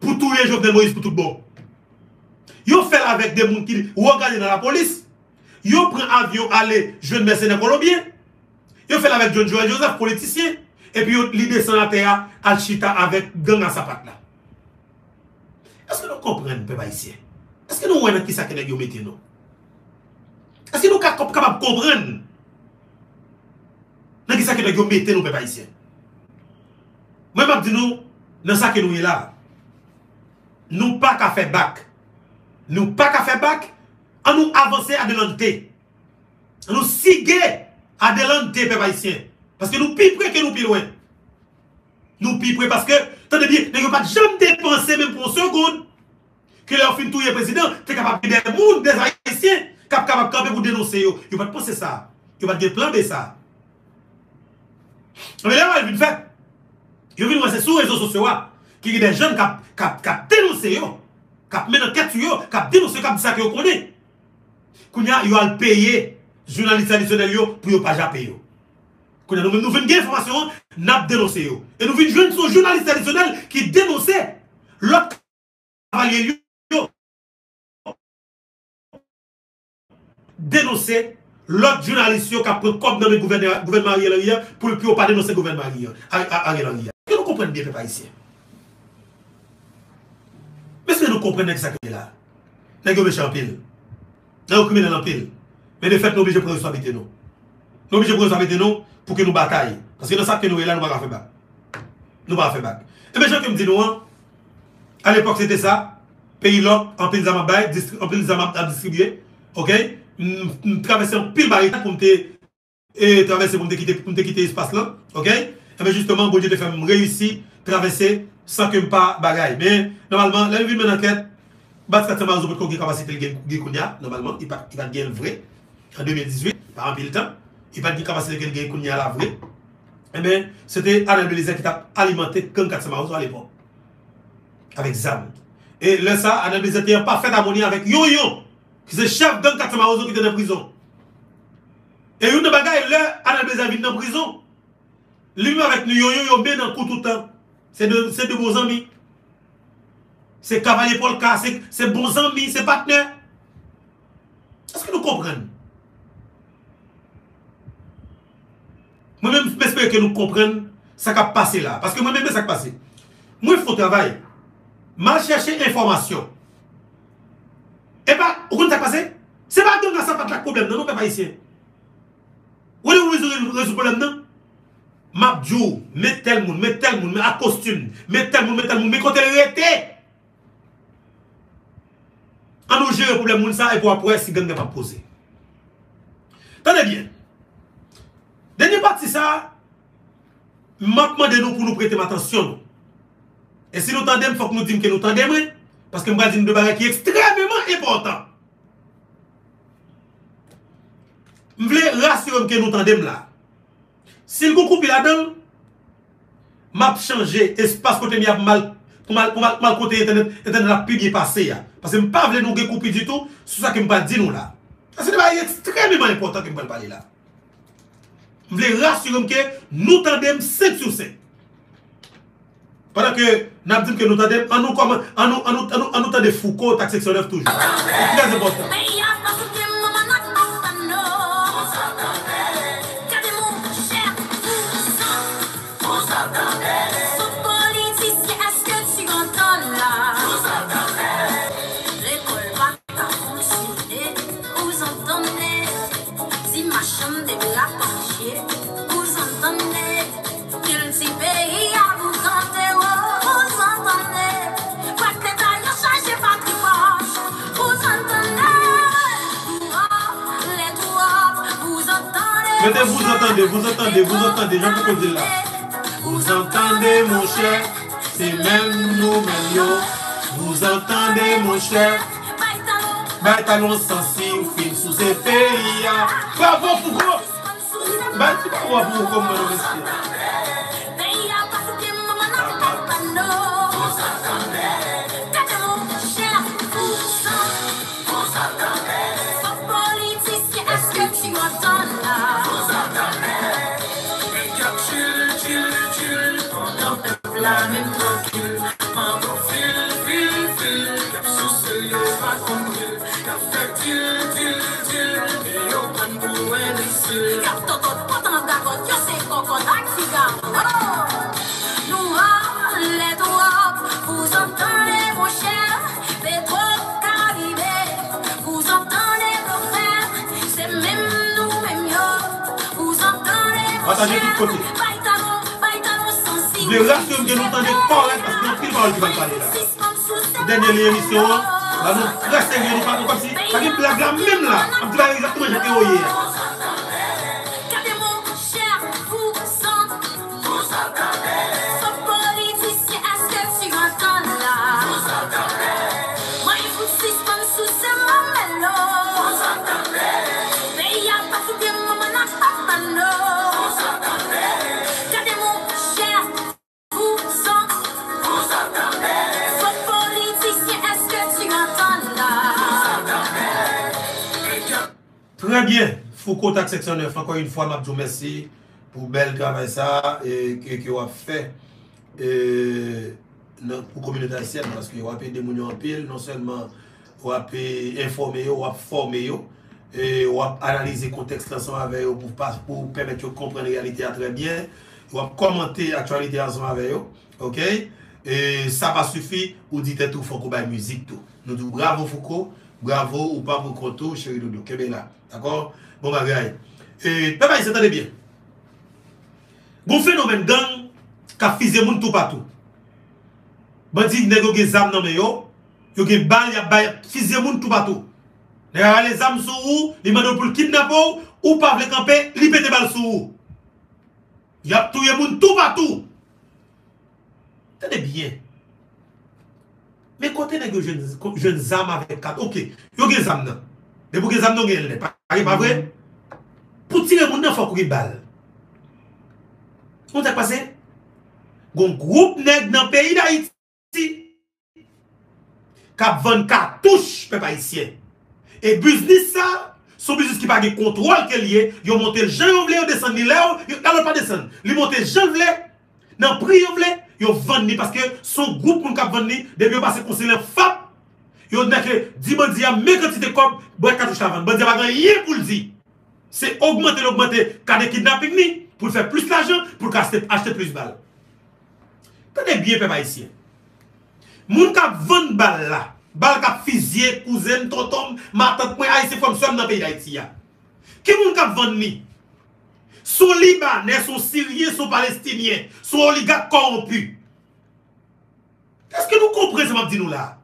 pour touyer Jovenel Moïse pour tout bon. Yo fait avec des gens qui regardent dans la police. Yo mercenaire colombien. Yo fait avec John Joel Joseph, politicien. Et puis li descend à terre, al chita avec gang à sapat là. Est-ce que nous comprenons, peuple? Est-ce que nous voyons qui ça que nous nous? Est-ce que nous sommes capables de comprendre? Dans qui ça que nous mettons nous, peuple? Moi, je dis nous, dans ça que nous sommes là, nous pas qu'à faire bac. Nous pas qu'à faire bac, nous avancer à de l'anté. On nous siguer à de l'anté, peuple haïtien. Paske nou pi pre ke nou pi loin. Nou pi pre paske, tan de biye, ne yo pat jam depanse menm pou an segoun. Ke lè ou fin touye prezident, te kapap ki den moun, den haïsyen, kap kapap kapè pou denonse yo. Yo pat pose sa. Yo pat gen plan be sa. Mè lè wè, vin fè. Yo vin wè se sou rezo sosyo wè. Ki gen den jen kap, kap, kap denonse yo. Kap men an ket yo, kap denonse yo, kap disa ki yo konè. Koun ya, yo al peye jounalist tradisyonel yo pou yo pa japè yo. Nous nous venons information, nous avons dénoncé. Et nous venons sur journaliste traditionnel qui dénonçait l'autre cavalier. Dénoncer l'autre journaliste qui a pris comme dans le gouvernement Ariel Henry pour ne pas dénoncer le gouvernement Ariel Henry. Est-ce que nous comprenons bien, peuple haïtien? Mais est-ce que nous comprenons que là? Nous sommes méchants en pile? Nous sommes criminels en pile? Mais de fait, nous sommes obligés de prendre responsabilité nous. Sommes obligés de prendre responsabilité pour que nous bataillons. Parce que dans ça que nous sommes là, nous ne pouvons pas faire bac. Nous ne pouvons pas faire bac. Et bien, je me dis, nous, hein, à l'époque, c'était ça. Pays là, en pile distri- en pile à distribuer. OK? Nous traversons en pile barricade pour te- et traverser pour te quitter, pour te quitter l'espace là. OK? Et bien, justement, bon Dieu te fait réussir, traverser sans que je pas bagaille. Mais, normalement, là, vu mon enquête, Bat Katsama Ozo peut qu'on capacité de gagner normalement, il va gagner vrai. En 2018, par un pile temps, il va gagner capacité de gagner Kounia la vraie. Eh bien, c'était Alain Belize qui a alimenté Kang Katsama Ozo à l'époque. Avec Zam. Et là, ça, Alain Belize était en parfaite harmonie avec Yo-Yo, qui est chef Gang Katsama Ozo qui était en prison. Et une bagaille, là, Alain Belize vient dans prison. Lui avec nous, Yo-Yo, yo bien dans coup tout le temps. C'est de, c'est de beaux amis. C'est cavalier K, c'est- c'est bons amis, c'est partenaires. Est-ce que nous comprenons? Moi-même, j'espère que nous comprenons ce qui a passé là. Parce que moi-même, ça qui a passé. Moi, il faut travailler. Mal chercher information. Et pas, vous comprenez ce qui a passé? C'est pas donc ça pas de problème, non, pas ici. Vous résoudre le problème, non? Mabdjou, met tel monde, met tel monde, met à costume, met tel monde, met tel monde, mais quand elle était, on nous gère le problème ça et pour après si gang pas posé. Tenez bien. Dernière partie ça, m'a demandé nous pour nous prêter attention. Et si nous tendons, il faut que nous disions que nous tendons, parce que nous avons de bagages qui est extrêmement important. Je voulais rassurer que nous tendons là. Si le couple là-dedans, m'a changé espace côté mi mal mal mal, mal côté internet internet a plus passé ya. parce que vle nous couper du tout sur ça que m'pas dire nous là. C'est pas extrêmement important que m'pas parler là. m vle rasyure m ke nou tandem 5 sur 5. Padan ke nap dim ke nou tandem, an nou tande Foucault tak seksyonev toujou. Mwen se botan. Mettez, vous entendez, vous entendez, vous entendez, j'en peux dire là. Vous entendez, mon cher, c'est même nous, même yo. Vous entendez, mon cher, Bye, talon. bah talon sensi ou film sous ces pays. Bravo, Foucault! Bah, tu vas voir Foucault, la même tranquille. Encore fil, fil, fil, y'a sous yo pas compris. Y'a fait til, til, til, et yo prenne pour un imbécile. Vous entendez mon cher, Caribé, vous entendez c'est même nous, même yo, vous entendez mon cher, Je rassure que nous entendons correct parce que nous pile parole qui va parler là. Dernière émission, là nous très sérieux, nous parlons comme si, ça qui blague là même là. On dit exactement ce que vous Très bien, Foucault TAC 609, encore une fois, je vous remercie pour bel travail ça et que vous avez fait euh, et, pour la communauté haïtienne parce que vous avez des gens en pile, non seulement vous avez informé, vous avez formé, vous avez analysé le contexte ensemble avec vous pour, pour permettre de comprendre la réalité très bien, vous avez commenté l'actualité ensemble avec vous, ok? Et ça va suffire, vous dites tout, Foucault, la musique, tout. Nous disons bravo Foucault. Bravo ou pas pour Koto, chéri Doudou, Kébé là. D'accord? Bon bagaille. Et, papa, il s'entendait bien. Bon phénomène gang, qui a moun tout partout. Bandi nèg yo gen zam nan yo, yo gen bal, y a bay, fusé moun tout partout. A les zam sou ou, li mande pour kidnapper ou, pas vle camper, li bal sou ou. Y a touye moun tout partout. Tenez bien. Men kote negyo jen zam avèk kat, ok, yo gen zam nan. Non de pou gen zam nan gen lè, pari pa vre? Pou tire moun nan fòk ou gen bal. Moun tak pase? Gon group neg nan peyi da iti. Kap van katouche pe pa isye. E biznis sa, sou biznis ki pa gen kontrol ke liye, yo monte jen yon vle, yo desen ni le, yo kalon pa desen. Li monte jen vle, nan pri yon vle, yo vanni paske son group moun kap vanni debi yo pase konsile fap yo neke di bandi ya me kantite kop boy katouche la vann bandi ya bagan ye pou l'di se augmente l'augmente kade kidnapping ni pou l'fè plus l'ajan pou l'achete plus bal tade biye pe pa isye moun kap vann bal la bal kap fizye, kouzen, tontom matat mwen a isye fòm sòm nan peyi da iti ya. Ki moun kap vanni Son Libanais, son Syrien, son Palestinien, son oligarque corrompu. Est-ce que nous comprenons ce que je dis là?